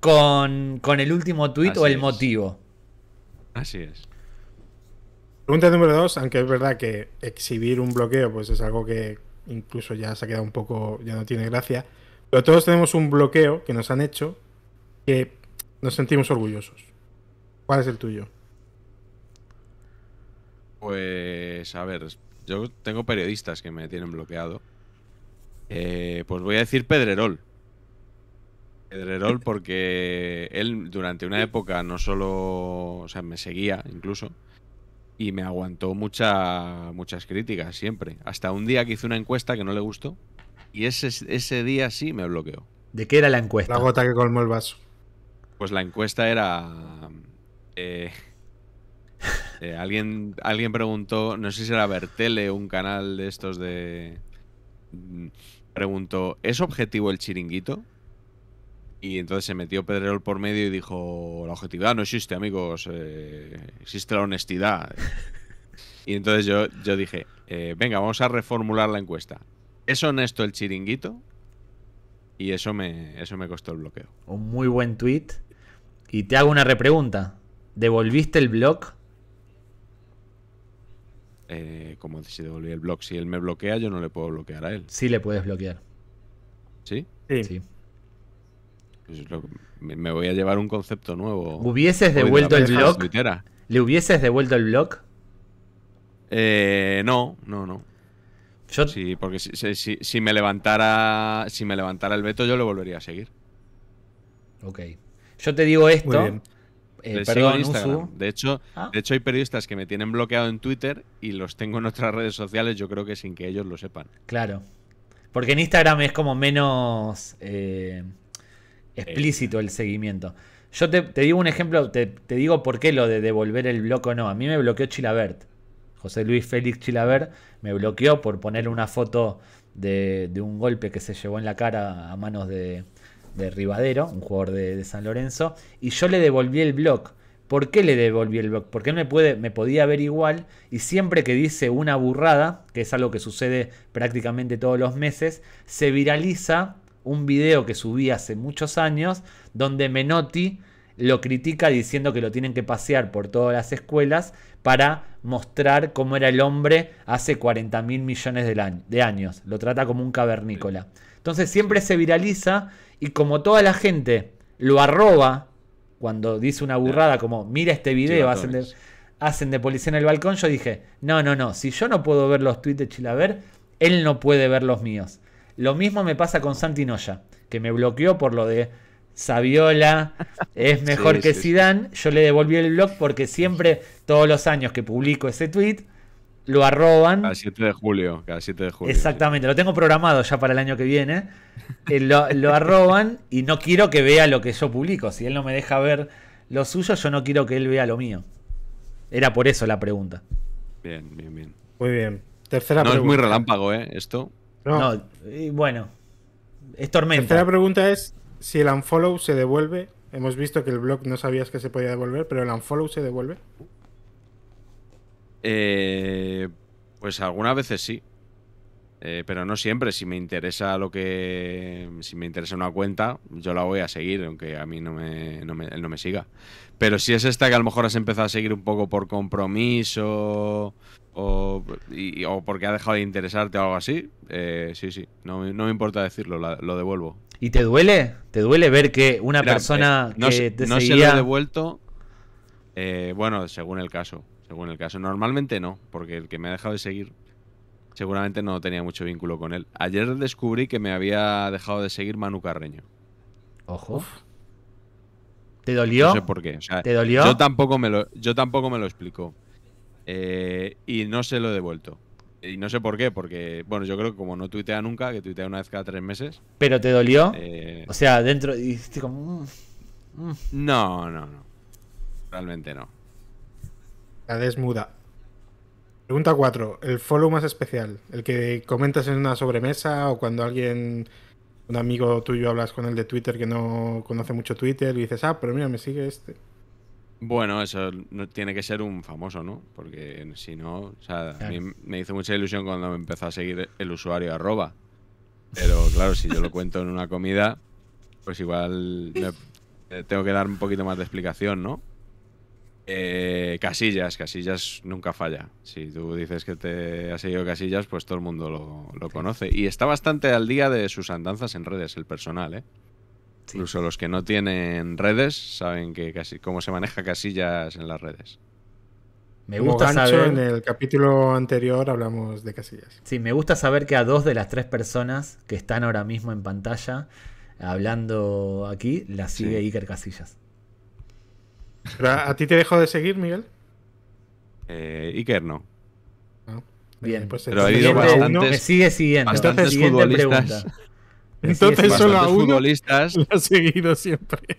con, el último tweet o el motivo. Así es. Pregunta número dos, aunque es verdad que exhibir un bloqueo pues es algo que incluso ya se ha quedado un poco, ya no tiene gracia. Pero todos tenemos un bloqueo que nos han hecho que nos sentimos orgullosos. ¿Cuál es el tuyo? Pues a ver, yo tengo periodistas que me tienen bloqueado. Eh, pues voy a decir Pedrerol. Pedrerol porque él durante una época no solo, o sea, me seguía incluso y me aguantó mucha, muchas críticas siempre. Hasta un día que hice una encuesta que no le gustó y ese, ese día sí me bloqueó. ¿De qué era la encuesta? La gota que colmó el vaso. Pues la encuesta era... Eh, eh, alguien, alguien preguntó, no sé si era Bertele, un canal de estos de... Mm, preguntó, ¿es objetivo el chiringuito? Y entonces se metió Pedrerol por medio y dijo, la objetividad no existe, amigos, eh, existe la honestidad. y entonces yo, yo dije, eh, venga, vamos a reformular la encuesta. ¿Es honesto el chiringuito? Y eso me, eso me costó el bloqueo. Un muy buen tweet. Y te hago una repregunta. ¿Devolviste el blog? Eh, como si devolví el blog. Si él me bloquea, yo no le puedo bloquear a él. Sí le puedes bloquear. ¿Sí? Sí. sí. Pues me voy a llevar un concepto nuevo. ¿Hubieses devuelto el blog? ¿Le hubieses devuelto el blog? Eh, no, no, no. Sí, porque si, me levantara si me levantara el veto yo lo volvería a seguir. Ok. Yo te digo esto. Eh, perdón, De hecho, ah. de hecho, hay periodistas que me tienen bloqueado en Twitter y los tengo en otras redes sociales, yo creo que sin que ellos lo sepan. Claro. Porque en Instagram es como menos. Eh, explícito el seguimiento. Yo te, digo un ejemplo, te, digo por qué lo de devolver el bloque o no. A mí me bloqueó Chilabert. José Luis Félix Chilabert me bloqueó por poner una foto de, un golpe que se llevó en la cara a manos de, de Rivadero, un jugador de, San Lorenzo, y yo le devolví el blog. ¿Por qué le devolví el blog? Porque él me, puede, me podía ver igual y siempre que dice una burrada, que es algo que sucede prácticamente todos los meses, se viraliza un video que subí hace muchos años donde Menotti lo critica diciendo que lo tienen que pasear por todas las escuelas para mostrar cómo era el hombre hace 40 mil millones de, años. Lo trata como un cavernícola. Entonces siempre se viraliza y como toda la gente lo arroba cuando dice una burrada como mira este video, hacen de, hacen de policía en el balcón, yo dije, no, no, no, si yo no puedo ver los tweets de Chilaver, él no puede ver los míos. Lo mismo me pasa con Santi Noya, que me bloqueó por lo de Saviola es mejor que Zidane. Yo le devolví el blog porque siempre, todos los años que publico ese tweet, lo arroban. Cada 7 de julio, cada 7 de julio. Exactamente, lo tengo programado ya para el año que viene. Eh, lo, lo, arroban y no quiero que vea lo que yo publico. Si él no me deja ver lo suyo, yo no quiero que él vea lo mío. Era por eso la pregunta. Bien, bien, bien. Muy bien. Tercera no pregunta. es muy relámpago, ¿eh? Esto. No, y bueno. Es tormenta. Tercera pregunta es si el unfollow se devuelve. Hemos visto que el blog no sabías que se podía devolver, pero el unfollow se devuelve. Eh, pues algunas veces sí. Eh, pero no siempre. Si me interesa lo que. Si me interesa una cuenta, yo la voy a seguir, aunque a mí no me, no me, él no me siga. Pero si es esta que a lo mejor has empezado a seguir un poco por compromiso o, porque ha dejado de interesarte o algo así, eh, sí, sí. No, me importa decirlo, lo devuelvo. ¿Y te duele? ¿Te duele ver que una persona eh, no, que te no se lo he devuelto. bueno, según el caso. Según el caso. Normalmente no, porque el que me ha dejado de seguir seguramente no tenía mucho vínculo con él. Ayer descubrí que me había dejado de seguir Manu Carreño. Ojo. ¿Te dolió? No sé por qué. ¿Te dolió? Yo tampoco me lo, yo tampoco me lo explico. Eh, y no se lo he devuelto. Y no sé por qué, porque, bueno, yo creo que como no tuitea nunca, que tuitea una vez cada tres meses. ¿Pero te dolió? Eh, o sea, dentro. como. Mm, mm. No, no, no. Realmente no. La desmuda. Pregunta 4. El follow más especial. El que comentas en una sobremesa o cuando alguien, un amigo tuyo, hablas con él de Twitter que no conoce mucho Twitter y dices, ah, pero mira, me sigue este. Bueno, eso no tiene que ser un famoso, ¿no? Porque si no, o sea, a mí me hizo mucha ilusión cuando me empezó a seguir el usuario arroba. Pero claro, si yo lo cuento en una comida, pues igual tengo que dar un poquito más de explicación, ¿no? Eh, Casillas, Casillas nunca falla. Si tú dices que te ha seguido Casillas, pues todo el mundo lo, conoce. Y está bastante al día de sus andanzas en redes, el personal, ¿eh? Incluso los que no tienen redes saben que casi cómo se maneja Casillas en las redes. Me gusta saber. En el capítulo anterior hablamos de Casillas. Sí, me gusta saber que a dos de las tres personas que están ahora mismo en pantalla hablando aquí, la sigue Iker Casillas. ¿A ti te dejó de seguir, Miguel? Eh, Iker no. Ah, bien, pues pero ha habido bastantes, me sigue siguiendo. Bastantes futbolistas. Entonces solo a uno futbolistas. Lo ha seguido siempre.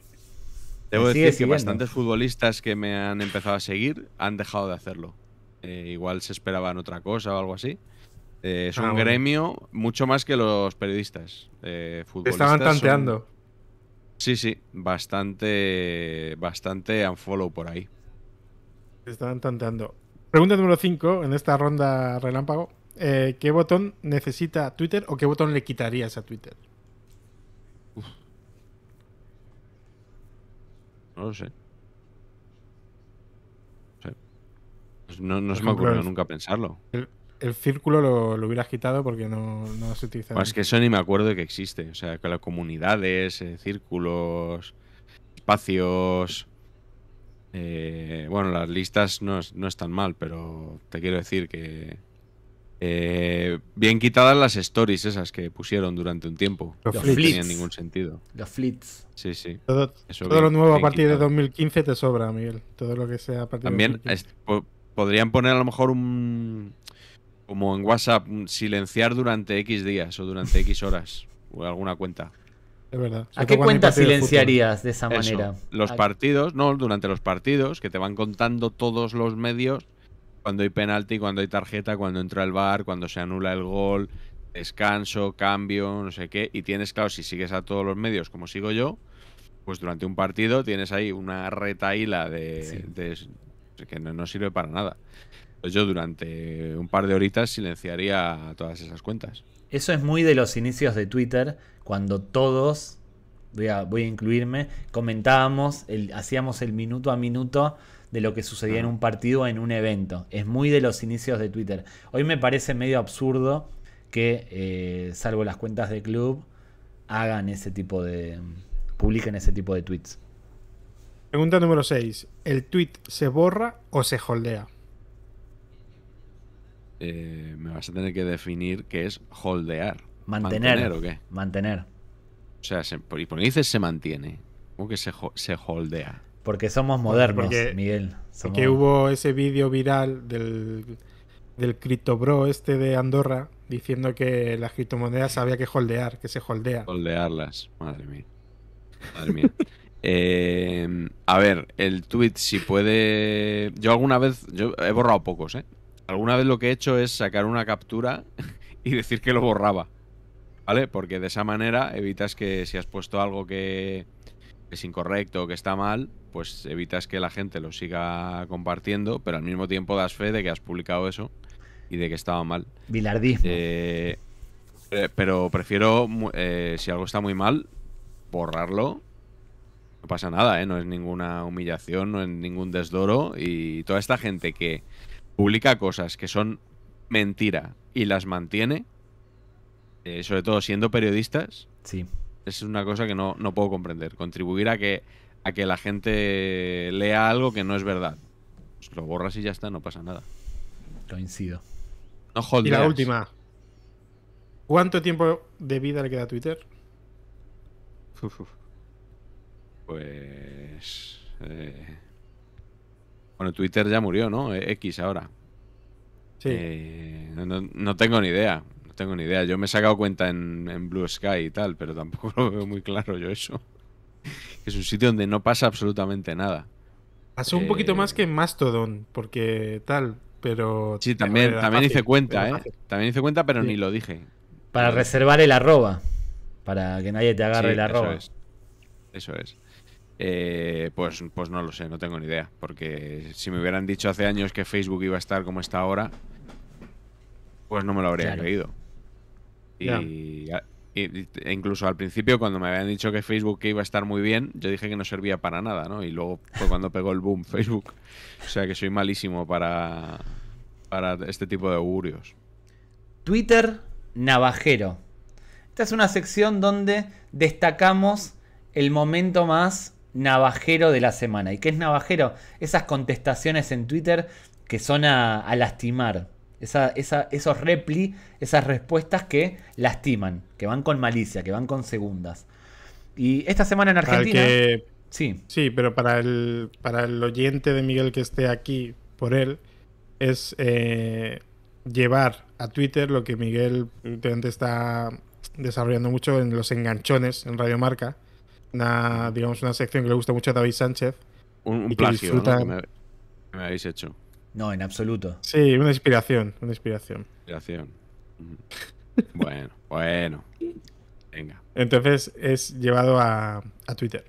Debo decir que bastantes futbolistas que me han empezado a seguir han dejado de hacerlo. Eh, igual se esperaban otra cosa o algo así. Eh, es ah, un gremio mucho más que los periodistas. Eh, Estaban tanteando. Sí, sí, bastante, bastante unfollow por ahí. Estaban tanteando. Pregunta número 5 en esta ronda relámpago. Eh, ¿Qué botón necesita Twitter o qué botón le quitarías a Twitter? No lo sé. No, no se me ocurrió nunca pensarlo el círculo lo, hubieras quitado porque no, no se utiliza. es que eso ni me acuerdo de que existe. O sea, que las comunidades, eh, círculos, espacios. Eh, bueno, las listas no, no están mal, pero te quiero decir que. Eh, bien quitadas las stories esas que pusieron durante un tiempo. Los no tenían ningún sentido. Los flits. Sí, sí. Todo, lo nuevo a partir de 2015 te sobra, Miguel. Todo lo que sea a partir También de podrían poner a lo mejor un, como en WhatsApp, silenciar durante X días o durante X horas o alguna cuenta. Es verdad. ¿A qué cuenta silenciarías de esa manera? Los partidos, no, durante los partidos, que te van contando todos los medios, cuando hay penalti, cuando hay tarjeta, cuando entra el bar, cuando se anula el gol, descanso, cambio, no sé qué. Y tienes, claro, si sigues a todos los medios como sigo yo, pues durante un partido tienes ahí una retaíla de, que no, sirve para nada. Pues yo durante un par de horitas silenciaría todas esas cuentas. Eso es muy de los inicios de Twitter, cuando todos voy a, voy a incluirme, comentábamos, hacíamos el minuto a minuto de lo que sucedía en un partido en un evento. Es muy de los inicios de Twitter. Hoy me parece medio absurdo que, eh, salvo las cuentas de club, hagan ese tipo de. publiquen ese tipo de tweets. Pregunta número 6. ¿El tweet se borra o se holdea? Eh, me vas a tener que definir qué es holdear. Mantener. ¿Mantener o qué? Mantener. O sea, por, y por dice se mantiene. ¿Cómo que se, se holdea? Porque somos modernos, Miguel. Porque hubo ese vídeo viral del, del criptobro este de Andorra diciendo que las criptomonedas había que holdear, que se holdea. Holdearlas, madre mía. Madre mía. Eh, a ver, el tweet si puede... Yo alguna vez, yo he borrado pocos, ¿eh? Alguna vez lo que he hecho es sacar una captura y decir que lo borraba. ¿Vale? Porque de esa manera evitas que si has puesto algo que es incorrecto o que está mal, pues evitas que la gente lo siga compartiendo, pero al mismo tiempo das fe de que has publicado eso y de que estaba mal. Bilardismo. Eh, eh, pero prefiero, eh, si algo está muy mal, borrarlo. No pasa nada, ¿eh? No es ninguna humillación, no es ningún desdoro. Y toda esta gente que publica cosas que son mentira y las mantiene, sobre todo siendo periodistas, sí. es una cosa que no, no puedo comprender. Contribuir a que a que la gente lea algo que no es verdad. Pues lo borras y ya está, no pasa nada. Coincido. No y la última. ¿Cuánto tiempo de vida le queda a Twitter? Pues. Eh, bueno, Twitter ya murió, ¿no? Eh, X ahora. Sí. Eh, no, tengo ni idea. No tengo ni idea. Yo me he sacado cuenta en, en Blue Sky y tal, pero tampoco lo veo muy claro yo eso. es un sitio donde no pasa absolutamente nada. Pasó un poquito más que en Mastodon, porque tal, pero... Sí, también, también hice cuenta, ¿eh? También hice cuenta, pero ni lo dije. Para reservar el arroba, para que nadie te agarre el arroba. Eso es. Eso es. Eh, pues, pues no lo sé, no tengo ni idea. Porque si me hubieran dicho hace años que Facebook iba a estar como está ahora, pues no me lo habría creído. Y, e incluso al principio, cuando me habían dicho que Facebook iba a estar muy bien, yo dije que no servía para nada, ¿no? Y luego fue cuando pegó el boom Facebook. O sea que soy malísimo para, para este tipo de augurios. Twitter Navajero. Esta es una sección donde destacamos el momento más navajero de la semana. ¿Y qué es navajero? Esas contestaciones en Twitter que son a lastimar esos repli, esas respuestas que lastiman, que van con malicia, que van con segundas. Y esta semana en Argentina. sí. Sí, pero para el, para el oyente de Miguel que esté aquí por él, es eh, llevar a Twitter lo que Miguel últimamente está desarrollando mucho en los enganchones en Radio Marca. Una, digamos, una sección que le gusta mucho a David Sánchez. Un, plagio que me habéis hecho. No, en absoluto. Sí, una inspiración, una inspiración. Inspiración. bueno, bueno. Venga. Entonces es llevado a, Twitter.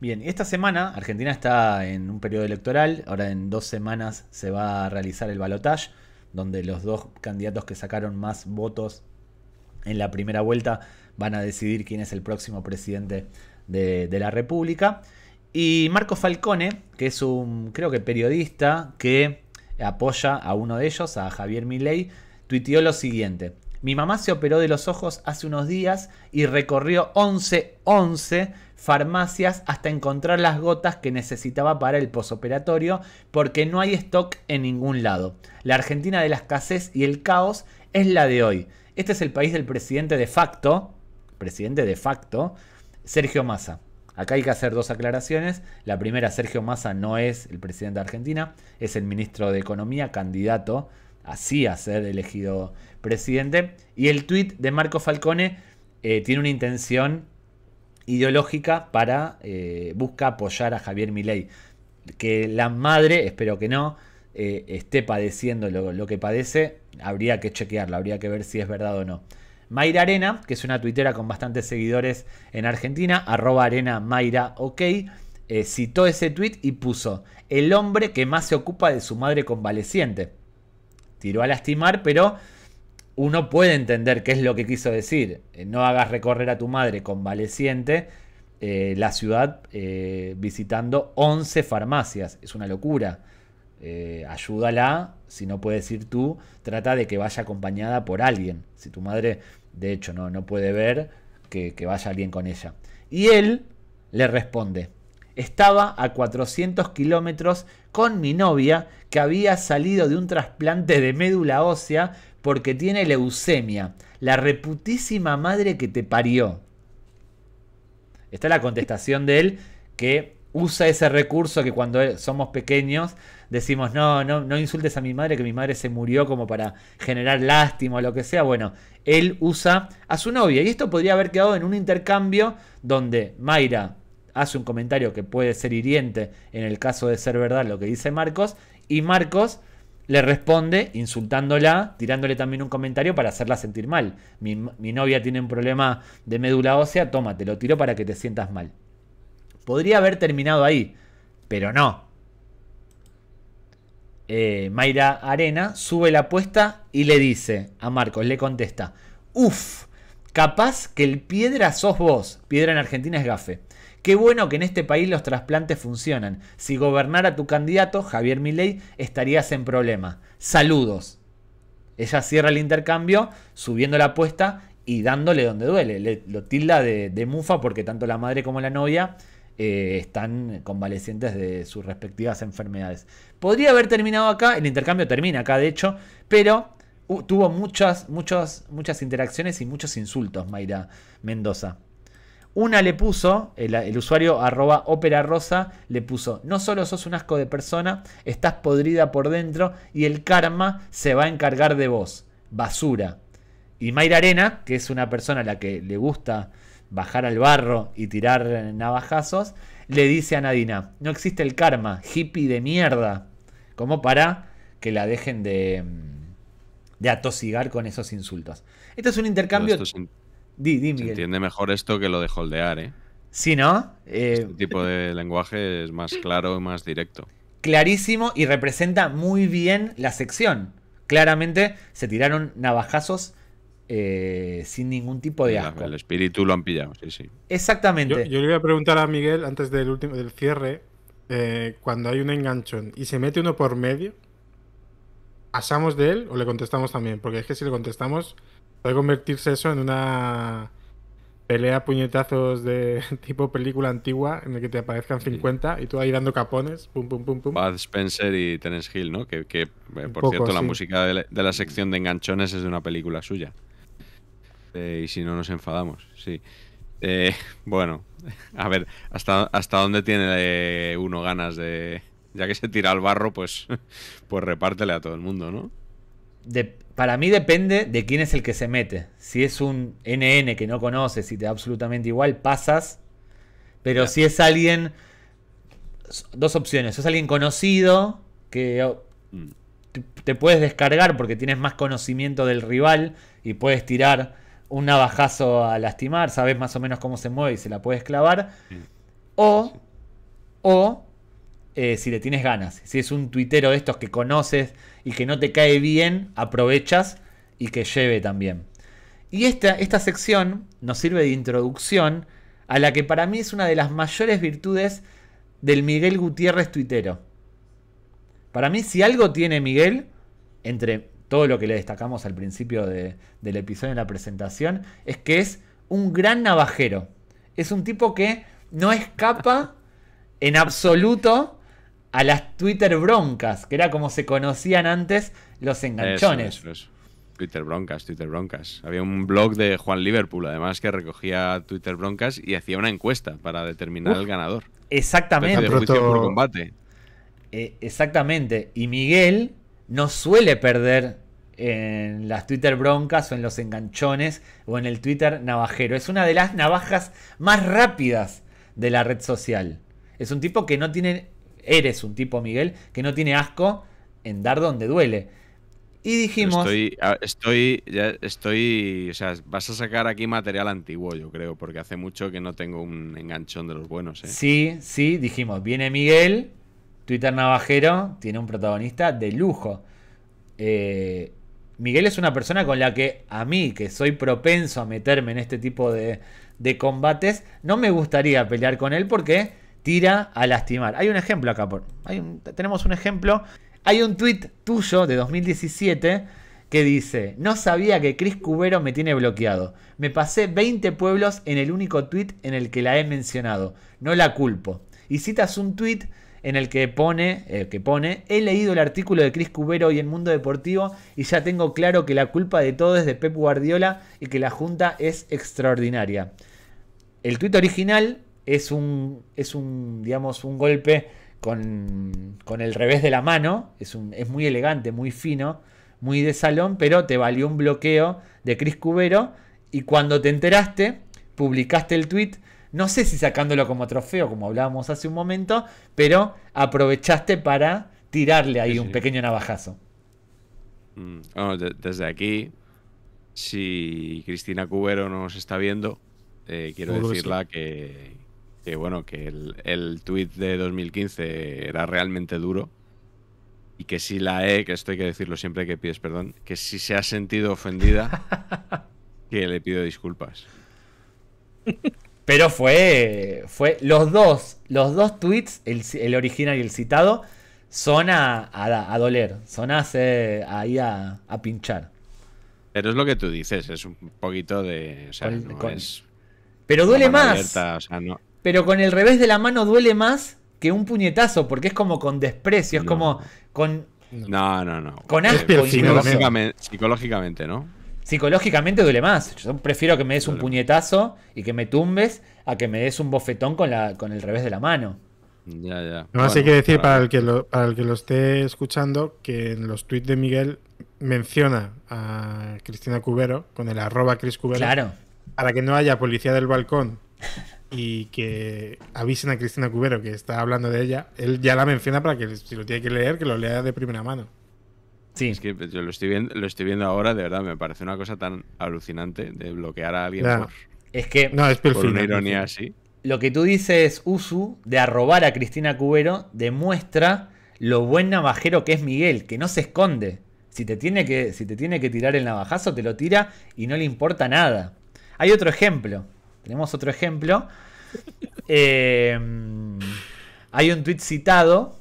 Bien, esta semana Argentina está en un periodo electoral. Ahora en dos semanas se va a realizar el balotaje, donde los dos candidatos que sacaron más votos en la primera vuelta van a decidir quién es el próximo presidente de, la República. Y Marco Falcone, que es un, creo que periodista que apoya a uno de ellos, a Javier Milei, tuiteó lo siguiente. Mi mamá se operó de los ojos hace unos días y recorrió 11, 11 farmacias hasta encontrar las gotas que necesitaba para el posoperatorio porque no hay stock en ningún lado. La Argentina de la escasez y el caos es la de hoy. Este es el país del presidente de facto, presidente de facto, Sergio Massa. Acá hay que hacer dos aclaraciones. La primera, Sergio Massa no es el presidente de Argentina, es el ministro de Economía, candidato así a ser elegido presidente. Y el tuit de Marco Falcone eh, tiene una intención ideológica para eh, busca apoyar a Javier Milei. Que la madre, espero que no, eh, esté padeciendo lo, lo, que padece, habría que chequearlo, habría que ver si es verdad o no. Mayra Arena, que es una tuitera con bastantes seguidores en Argentina, arroba arena Mayra OK, eh, citó ese tweet y puso, el hombre que más se ocupa de su madre convaleciente. Tiró a lastimar, pero uno puede entender qué es lo que quiso decir. Eh, no hagas recorrer a tu madre convaleciente eh, la ciudad visitando 11 farmacias. Es una locura. ayúdala, si no puedes ir tú, trata de que vaya acompañada por alguien. Si tu madre, de hecho, no, no puede ver, que, que vaya alguien con ella. Y él le responde, estaba a 400 kilómetros con mi novia que había salido de un trasplante de médula ósea porque tiene leucemia. La reputísima madre que te parió. Está la contestación de él que usa ese recurso que cuando somos pequeños decimos, no, no, no insultes a mi madre, que mi madre se murió como para generar lástima o lo que sea. Bueno, él usa a su novia. Y esto podría haber quedado en un intercambio donde Mayra hace un comentario que puede ser hiriente en el caso de ser verdad lo que dice Marcos. Y Marcos le responde insultándola, tirándole también un comentario para hacerla sentir mal. Mi, novia tiene un problema de médula ósea, toma, te lo tiro para que te sientas mal. Podría haber terminado ahí, pero no. Eh, Mayra Arena sube la apuesta y le dice a Marcos, le contesta, uff, capaz que el piedra sos vos. Piedra en Argentina es gafe. Qué bueno que en este país los trasplantes funcionan. Si gobernara tu candidato, Javier Milei, estarías en problema. Saludos. Ella cierra el intercambio, subiendo la apuesta y dándole donde duele. lo tilda de, mufa porque tanto la madre como la novia eh, están convalecientes de sus respectivas enfermedades. Podría haber terminado acá, el intercambio termina acá de hecho, pero tuvo muchas, muchas, muchas interacciones y muchos insultos, Mayra Mendoza. Una le puso, el, usuario arroba ópera rosa, le puso, no solo sos un asco de persona, estás podrida por dentro y el karma se va a encargar de vos. Basura. Y Mayra Arena, que es una persona a la que le gusta bajar al barro y tirar navajazos, le dice a Nadina, no existe el karma, hippie de mierda. Como para que la dejen de, de atosigar con esos insultos. Esto es un intercambio... Se entiende mejor esto que lo de holdear, ¿eh? Sí, ¿no? este eh, tipo de lenguaje es más claro y más directo. Clarísimo y representa muy bien la sección. Claramente se tiraron navajazos eh, sin ningún tipo de asco. El espíritu lo han pillado, sí, sí. Exactamente. Yo, le voy a preguntar a Miguel antes del último del cierre, eh, cuando hay un enganchón y se mete uno por medio, ¿pasamos de él o le contestamos también? Porque es que si le contestamos, Puede convertirse eso en una pelea puñetazos de tipo película antigua en el que te aparezcan 50 y tú ahí dando capones, pum, pum, pum, pum. Bud Spencer y Terence Hill, ¿no? Que, eh, por cierto, la música de la, sección de enganchones es de una película suya. Eh, y si no nos enfadamos, sí. Eh, bueno, a ver, ¿hasta, hasta dónde tiene uno ganas de... Ya que se tira al barro, pues, pues repártele a todo el mundo, ¿no? De, para mí depende de quién es el que se mete. Si es un NN que no conoces y te da absolutamente igual, pasas. Pero si es alguien. Dos opciones. Si es alguien conocido que oh, mm. te, puedes descargar porque tienes más conocimiento del rival y puedes tirar un navajazo a lastimar, sabes más o menos cómo se mueve y se la puedes clavar. O, o eh, si le tienes ganas. Si es un tuitero de estos que conoces y que no te cae bien, aprovechas y que lleve también. Y esta, esta sección nos sirve de introducción a la que para mí es una de las mayores virtudes del Miguel Gutiérrez tuitero. Para mí, si algo tiene Miguel, entre todo lo que le destacamos al principio del episodio en la presentación, es que es un gran navajero. Es un tipo que no escapa en absoluto a las Twitter broncas, que era como se conocían antes los enganchones. Twitter broncas, Twitter broncas. Había un blog de Juan Liverpool, además, que recogía Twitter broncas y hacía una encuesta para determinar el ganador. Exactamente. por combate. Eh, exactamente. Y Miguel no suele perder en las Twitter broncas o en los enganchones o en el Twitter navajero. Es una de las navajas más rápidas de la red social. Es un tipo que no tiene eres un tipo, Miguel, que no tiene asco en dar donde duele. Y dijimos. Estoy, estoy, ya estoy. O sea, vas a sacar aquí material antiguo, yo creo, porque hace mucho que no tengo un enganchón de los buenos. ¿eh? Sí, sí, dijimos. Viene Miguel, Twitter Navajero, tiene un protagonista de lujo. Eh, Miguel es una persona con la que a mí, que soy propenso a meterme en este tipo de, combates, no me gustaría pelear con él porque tira a lastimar. Hay un ejemplo acá, por, tenemos un ejemplo. Hay un tweet tuyo de 2017 que dice, no sabía que Chris Cubero me tiene bloqueado. Me pasé 20 pueblos en el único tweet en el que la he mencionado. No la culpo. Y citas un tweet en el que pone, que pone, he leído el artículo de Chris Cubero hoy en Mundo Deportivo y ya tengo claro que la culpa de todo es de Pep Guardiola y que la junta es extraordinaria. El tweet original es un, es un, digamos, un golpe con, con el revés de la mano, es, un, es muy elegante, muy fino, muy de salón, pero te valió un bloqueo de Chris Cubero y cuando te enteraste, publicaste el tweet, no sé si sacándolo como trofeo, como hablábamos hace un momento, pero aprovechaste para tirarle ahí un pequeño navajazo. Mm, desde aquí, si Cristina Cubero nos está viendo, eh, quiero decirla que, que bueno, que el, el tweet de 2015 era realmente duro y que si la E, que esto hay que decirlo siempre que pides perdón, que si se ha sentido ofendida, que le pido disculpas. Pero fue, fue los dos, los dos tweets, el, original y el citado, son a, a, doler, son a hacer, ahí a, pinchar. Pero es lo que tú dices, es un poquito de... O sea, pero duele más. Pero con el revés de la mano duele más que un puñetazo, porque es como con desprecio, es como con. No, no, no. Con asco. Psicológicamente, ¿no? Psicológicamente duele más. Yo prefiero que me des un puñetazo y que me tumbes a que me des un bofetón con, la, con el revés de la mano. Ya, ya. Además hay que decir para, el que lo, para el que lo esté escuchando que en los tweets de Miguel menciona a Cristina Cubero con el arroba Cris Cubero. Claro. Para que no haya policía del balcón y que avisen a Cristina Cubero que está hablando de ella, él ya la menciona para que si lo tiene que leer, que lo lea de primera mano. Sí. Es que yo lo estoy viendo, lo estoy viendo ahora, de verdad, me parece una cosa tan alucinante de bloquear a alguien por, es que, no, es por una ironía así. Lo que tú dices, Usu, de arrobar a Cristina Cubero, demuestra lo buen navajero que es Miguel, que no se esconde. Si te tiene que, si te tiene que tirar el navajazo, te lo tira y no le importa nada. Hay otro ejemplo. Tenemos otro ejemplo. Eh, hay un tuit citado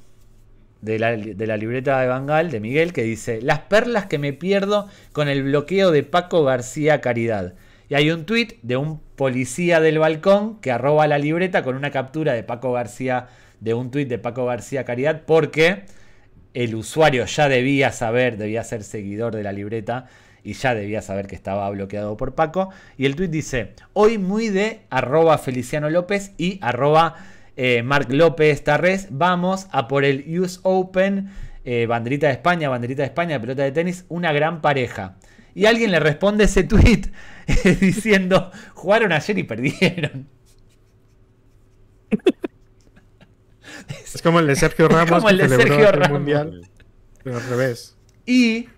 de la, libreta de Bangal, de Miguel, que dice, las perlas que me pierdo con el bloqueo de Paco García Caridad. Y hay un tuit de un policía del balcón que arroba la libreta con una captura de Paco García, de un tuit de Paco García Caridad, porque el usuario ya debía saber, debía ser seguidor de la libreta y ya debía saber que estaba bloqueado por Paco. Y el tweet dice, hoy muy de arroba Feliciano López y arroba eh, Marc López Tarres, vamos a por el US Open, eh, banderita de España, banderita de España, pelota de tenis, una gran pareja. Y alguien le responde ese tweet diciendo, jugaron ayer y perdieron. Es como el de Sergio Ramos. como el de Sergio Ramos. Mundial, pero al revés. Y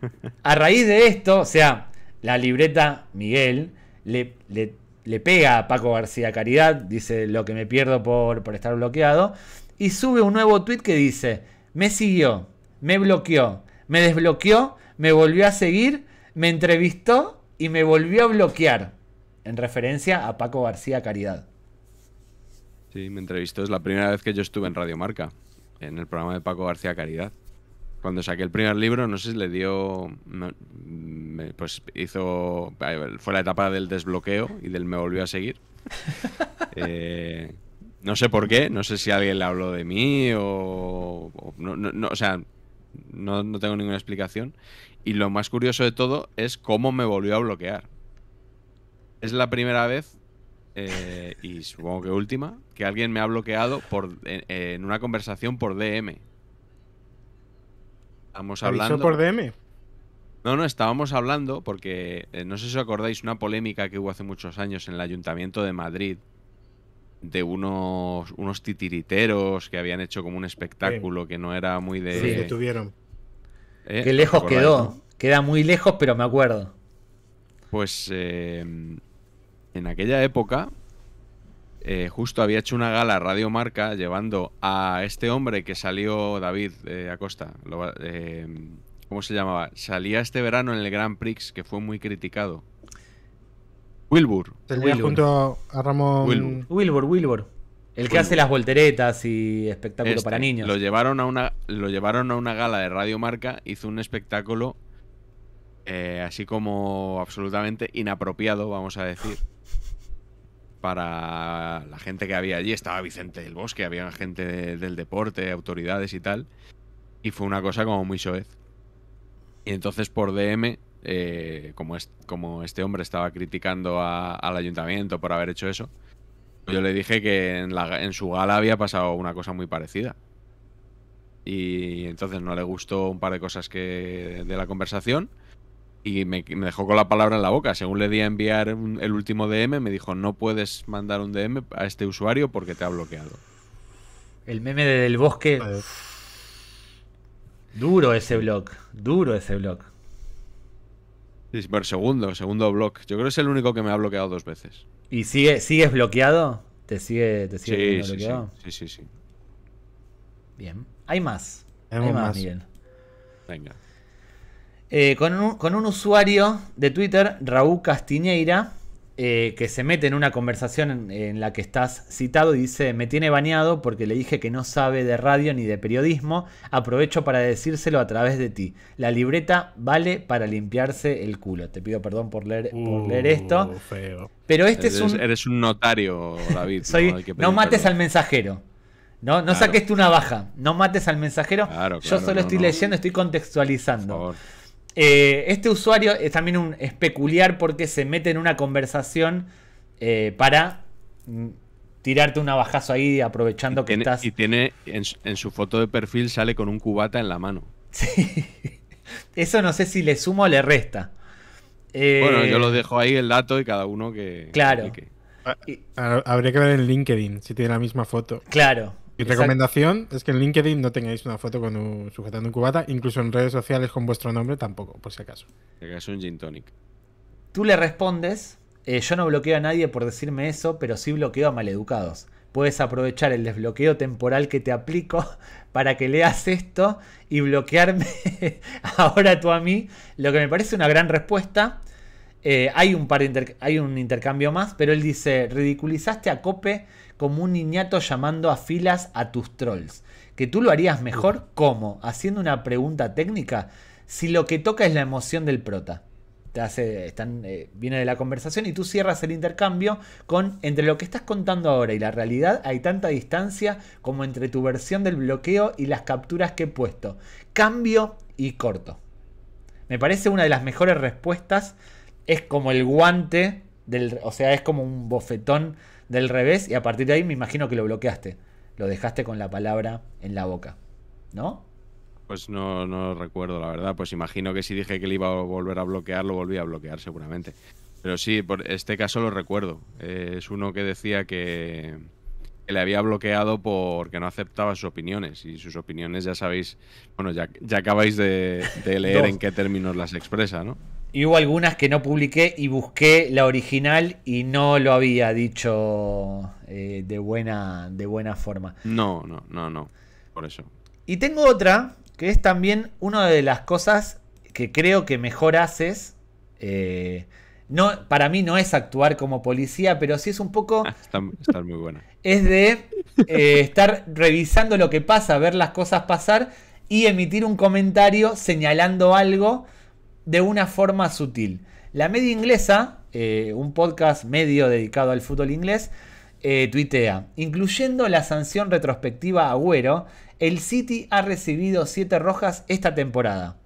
a raíz de esto, o sea, la libreta Miguel le, le, pega a Paco García Caridad, dice lo que me pierdo por, por estar bloqueado, y sube un nuevo tweet que dice, me siguió, me bloqueó, me desbloqueó, me volvió a seguir, me entrevistó y me volvió a bloquear, en referencia a Paco García Caridad. Sí, me entrevistó, es la primera vez que yo estuve en Radio Marca, en el programa de Paco García Caridad. Cuando saqué el primer libro, no sé si le dio. Pues hizo. Fue la etapa del desbloqueo y del me volvió a seguir. Eh, no sé por qué, no sé si alguien le habló de mí o. no, o sea, no, no, tengo ninguna explicación. Y lo más curioso de todo es cómo me volvió a bloquear. Es la primera vez, eh, y supongo que última, que alguien me ha bloqueado por, en una conversación por DM. Estamos hablando. por DM? No, no, estábamos hablando porque eh, no sé si os acordáis una polémica que hubo hace muchos años en el Ayuntamiento de Madrid de unos, unos titiriteros que habían hecho como un espectáculo que no era muy de. Sí, que tuvieron. ¿Eh? Qué lejos quedó. Queda muy lejos, pero me acuerdo. Pues eh, en aquella época eh, justo había hecho una gala Radio Marca llevando a este hombre que salió, David eh, Acosta, eh, ¿Cómo se llamaba? Salía este verano en el Grand Prix, que fue muy criticado. Wilbur. Salía junto a Ramón. Wilbur, Wilbur. El que hace las volteretas y espectáculo este, para niños. Lo llevaron, a una, lo llevaron a una gala de Radio Marca, hizo un espectáculo eh, así como absolutamente inapropiado, vamos a decir, para la gente que había allí. Estaba Vicente del Bosque, había gente del deporte, autoridades y tal. Y fue una cosa como muy soez. Y entonces por DM, eh, como, como este hombre estaba criticando al ayuntamiento por haber hecho eso, yo le dije que en, en su gala había pasado una cosa muy parecida. Y entonces no le gustó un par de cosas que de la conversación y me, dejó con la palabra en la boca. Según le di a enviar el último DM, me dijo, no puedes mandar un DM a este usuario porque te ha bloqueado. El meme del bosque... Duro ese blog, duro ese blog. Sí, por segundo, segundo blog. Yo creo que es el único que me ha bloqueado dos veces. ¿Y sigue, sigues bloqueado? ¿Te sigue, te sigue sí, bloqueado? Sí, sí, sí, Bien. Hay más. Hay más, Miguel. Venga. Eh, con, un, con, un, usuario de Twitter, Raúl Castiñeira, eh, que se mete en una conversación en, la que estás citado y dice, me tiene bañado porque le dije que no sabe de radio ni de periodismo, aprovecho para decírselo a través de ti. La libreta vale para limpiarse el culo. Te pido perdón por leer, por leer esto. Uh, Pero este eres, es un... Eres un notario, David. no, mates al mensajero. No, no saques tú una baja. No mates al mensajero. Yo solo estoy leyendo, estoy contextualizando. Eh, este usuario es también un, es peculiar porque se mete en una conversación eh, para mm, tirarte un bajazo ahí aprovechando que estás. Y tiene en, su foto de perfil sale con un cubata en la mano. Sí. Eso no sé si le suma o le resta. bueno, yo lo eh, dejo ahí el dato y cada uno que. Claro. Ah, habría que ver en LinkedIn si tiene la misma foto. Claro. Mi recomendación es que en LinkedIn no tengáis una foto con un, sujetando un cubata, incluso en redes sociales con vuestro nombre tampoco, por si acaso. Es un gin tonic. Tú le respondes, eh, yo no bloqueo a nadie por decirme eso, pero sí bloqueo a maleducados. Puedes aprovechar el desbloqueo temporal que te aplico para que leas esto y bloquearme ahora tú a mí, lo que me parece una gran respuesta. Eh, hay, un par hay un intercambio más, pero él dice, ridiculizaste a Cope como un niñato llamando a filas a tus trolls. ¿Que tú lo harías mejor? ¿Cómo? ¿Haciendo una pregunta técnica? Si lo que toca es la emoción del prota. Te hace, están, eh, viene de la conversación y tú cierras el intercambio con entre lo que estás contando ahora y la realidad hay tanta distancia como entre tu versión del bloqueo y las capturas que he puesto. Cambio y corto. Me parece una de las mejores respuestas. Es como el guante del, o sea, es como un bofetón del revés y a partir de ahí me imagino que lo bloqueaste. Lo dejaste con la palabra en la boca, ¿no? Pues no, no recuerdo, la verdad. Pues imagino que si dije que le iba a volver a bloquear, lo volví a bloquear seguramente. Pero sí, por este caso lo recuerdo. es uno que decía que, le había bloqueado porque no aceptaba sus opiniones. Y sus opiniones, ya sabéis, bueno, ya, ya acabáis de, de leer en qué términos las expresa, ¿no? Y hubo algunas que no publiqué y busqué la original y no lo había dicho eh, de, buena, de buena forma. No, no, no, no. Por eso. Y tengo otra que es también una de las cosas que creo que mejor haces. Eh, no, para mí no es actuar como policía, pero sí es un poco. está, muy buena. Es de eh, estar revisando lo que pasa, ver las cosas pasar y emitir un comentario señalando algo de una forma sutil. La media inglesa, eh, un podcast medio dedicado al fútbol inglés, eh, tuitea, incluyendo la sanción retrospectiva a Agüero, el City ha recibido 7 rojas esta temporada,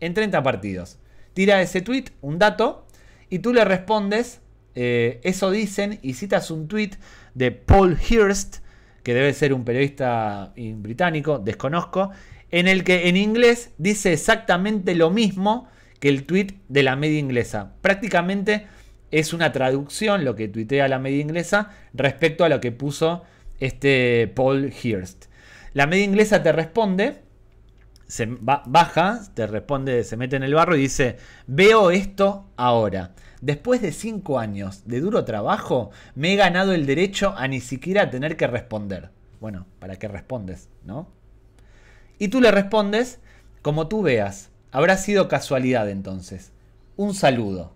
en 30 partidos. Tira ese tweet, un dato, y tú le respondes, eh, eso dicen, y citas un tweet de Paul Hirst, que debe ser un periodista británico, desconozco, en el que en inglés dice exactamente lo mismo el tweet de la media inglesa. Prácticamente es una traducción lo que tuitea la media inglesa respecto a lo que puso este Paul Hirst. La media inglesa te responde, se baja, te responde, se mete en el barro y dice, veo esto ahora. Después de cinco años de duro trabajo, me he ganado el derecho a ni siquiera tener que responder. Bueno, ¿para qué respondes? ¿No? Y tú le respondes como tú veas. Habrá sido casualidad entonces. Un saludo.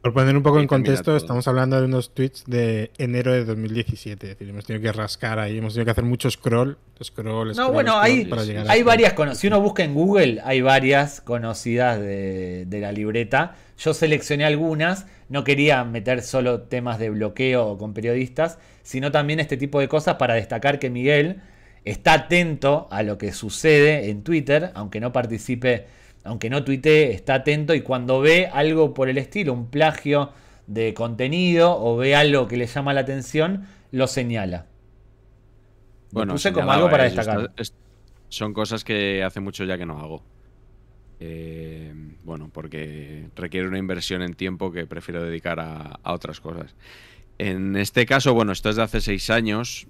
Por poner un poco en contexto, estamos hablando de unos tweets de enero de 2017. Es decir, hemos tenido que rascar ahí, hemos tenido que hacer mucho scroll, scroll, No, bueno, hay, hay varias conocidas. Si uno busca en Google, hay varias conocidas de, de, la libreta. Yo seleccioné algunas. No quería meter solo temas de bloqueo con periodistas, sino también este tipo de cosas para destacar que Miguel está atento a lo que sucede en Twitter, aunque no participe aunque no tuitee, está atento y cuando ve algo por el estilo, un plagio de contenido o ve algo que le llama la atención, lo señala. Bueno, puse como algo para destacar. son cosas que hace mucho ya que no hago. Eh, bueno, porque requiere una inversión en tiempo que prefiero dedicar a, otras cosas. En este caso, bueno, esto es de hace seis años.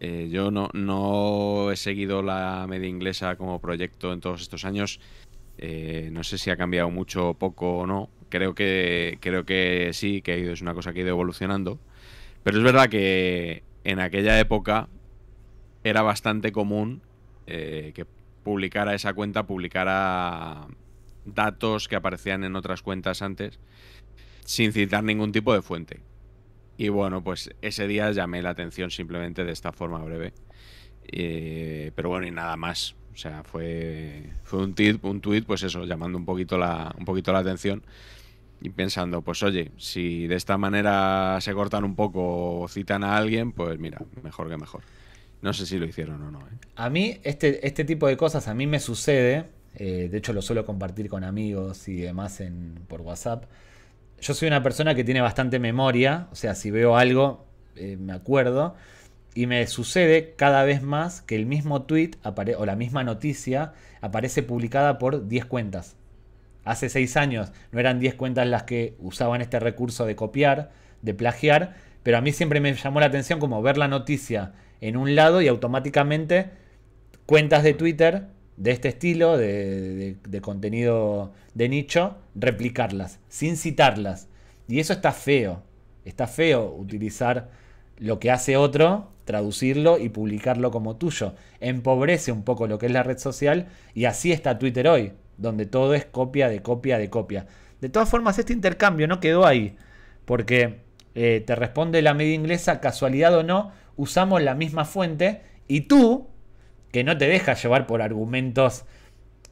Eh, yo no, he seguido la media inglesa como proyecto en todos estos años. Eh, no sé si ha cambiado mucho o poco o no. Creo que, creo que sí, que es una cosa que ha ido evolucionando. Pero es verdad que en aquella época era bastante común eh, que publicara esa cuenta, publicara datos que aparecían en otras cuentas antes, sin citar ningún tipo de fuente. Y bueno, pues ese día llamé la atención simplemente de esta forma breve. Eh, pero bueno, y nada más. O sea, fue, fue un, tweet, un tweet, pues eso, llamando un poquito, la, un poquito la atención y pensando, pues oye, si de esta manera se cortan un poco o citan a alguien, pues mira, mejor que mejor. No sé si lo hicieron o no. ¿eh? A mí, este, este tipo de cosas a mí me sucede. Eh, de hecho, lo suelo compartir con amigos y demás en, por WhatsApp. Yo soy una persona que tiene bastante memoria. O sea, si veo algo, eh, me acuerdo. Y me sucede cada vez más que el mismo tweet o la misma noticia aparece publicada por 10 cuentas. Hace 6 años no eran 10 cuentas las que usaban este recurso de copiar, de plagiar, pero a mí siempre me llamó la atención como ver la noticia en un lado y automáticamente cuentas de Twitter de este estilo, de, contenido de nicho, replicarlas, sin citarlas. Y eso está feo. Está feo utilizar lo que hace otro traducirlo y publicarlo como tuyo. Empobrece un poco lo que es la red social y así está Twitter hoy, donde todo es copia de copia de copia. De todas formas, este intercambio no quedó ahí, porque eh, te responde la media inglesa, casualidad o no, usamos la misma fuente y tú, que no te dejas llevar por argumentos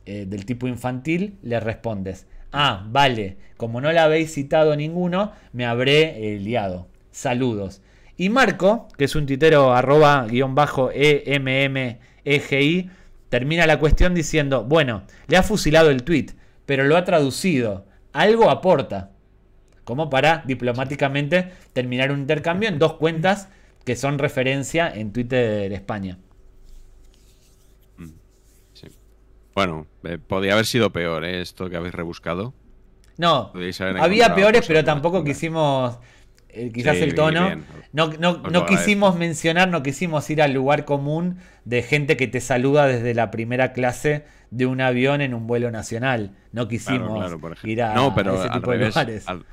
eh, del tipo infantil, le respondes, ah, vale, como no la habéis citado ninguno, me habré eh, liado. Saludos. Y Marco, que es un titero arroba guion bajo EMMEGI, termina la cuestión diciendo, bueno, le ha fusilado el tweet, pero lo ha traducido. Algo aporta. Como para diplomáticamente terminar un intercambio en dos cuentas que son referencia en Twitter de España. Mm, bueno, eh, podría haber sido peor ¿eh? esto que habéis rebuscado. No, había peores, pero tampoco quisimos eh, quizás el tono. No, no, quisimos mencionar, no quisimos ir al lugar común de gente que te saluda desde la primera clase de un avión en un vuelo nacional. No quisimos ir a, ese tipo de lugares. Al,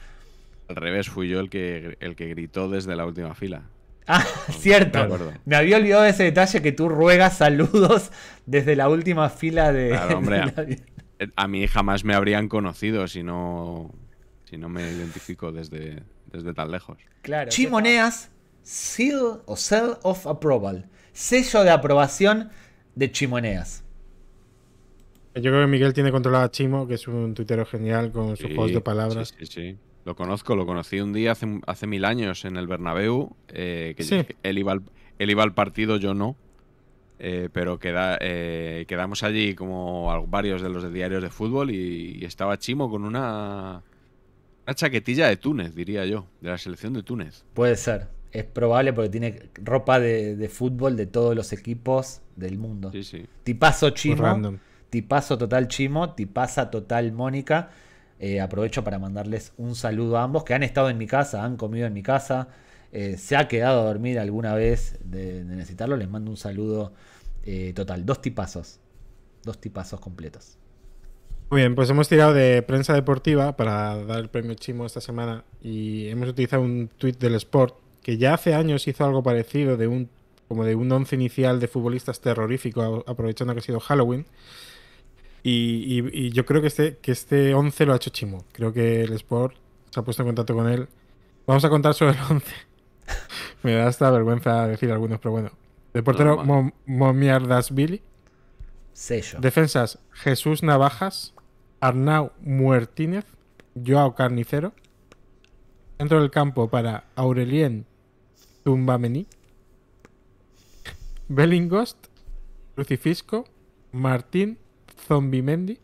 revés, fui yo el que, el que gritó desde la última fila. Ah, cierto. Me, había olvidado de ese detalle que tú ruegas saludos desde la última fila de. a mí jamás me habrían conocido si no, si no me identifico desde, desde tan lejos. Claro. Chimoneas, seal o seal of approval. Sello de aprobación de Chimoneas. Yo creo que Miguel tiene controlado a Chimo, que es un tuitero genial con sus juegos de palabras. Sí, sí, Lo conozco, lo conocí un día hace, hace mil años en el Bernabéu. Eh, que él, iba al, él iba al partido, yo no. Eh, pero queda, eh, quedamos allí como varios de los de diarios de fútbol y estaba Chimo con una una chaquetilla de Túnez, diría yo, de la selección de Túnez. Puede ser. Es probable porque tiene ropa de, fútbol de todos los equipos del mundo. Sí, sí. Tipazo Chimo. Tipazo total Chimo. Tipaza total Mónica. Eh, aprovecho para mandarles un saludo a ambos que han estado en mi casa, han comido en mi casa. Eh, se ha quedado a dormir alguna vez de, necesitarlo. Les mando un saludo eh, total. Dos tipazos. Dos tipazos completos. Muy bien, pues hemos tirado de prensa deportiva para dar el premio Chimo esta semana y hemos utilizado un tuit del Sport que ya hace años hizo algo parecido de un como de un once inicial de futbolistas terrorífico aprovechando que ha sido Halloween. Y, yo creo que este, que este 11 lo ha hecho Chimo. Creo que el Sport se ha puesto en contacto con él. Vamos a contar sobre el 11. Me da hasta vergüenza decir algunos, pero bueno. De portero, Momiardas Billy. Sello. Defensas, Jesús Navajas, Arnau Muertínez, Joao Carnicero. Dentro del campo para Aurelien Tumbamení, Bellingost, Lucifisco, Martín Zombimendi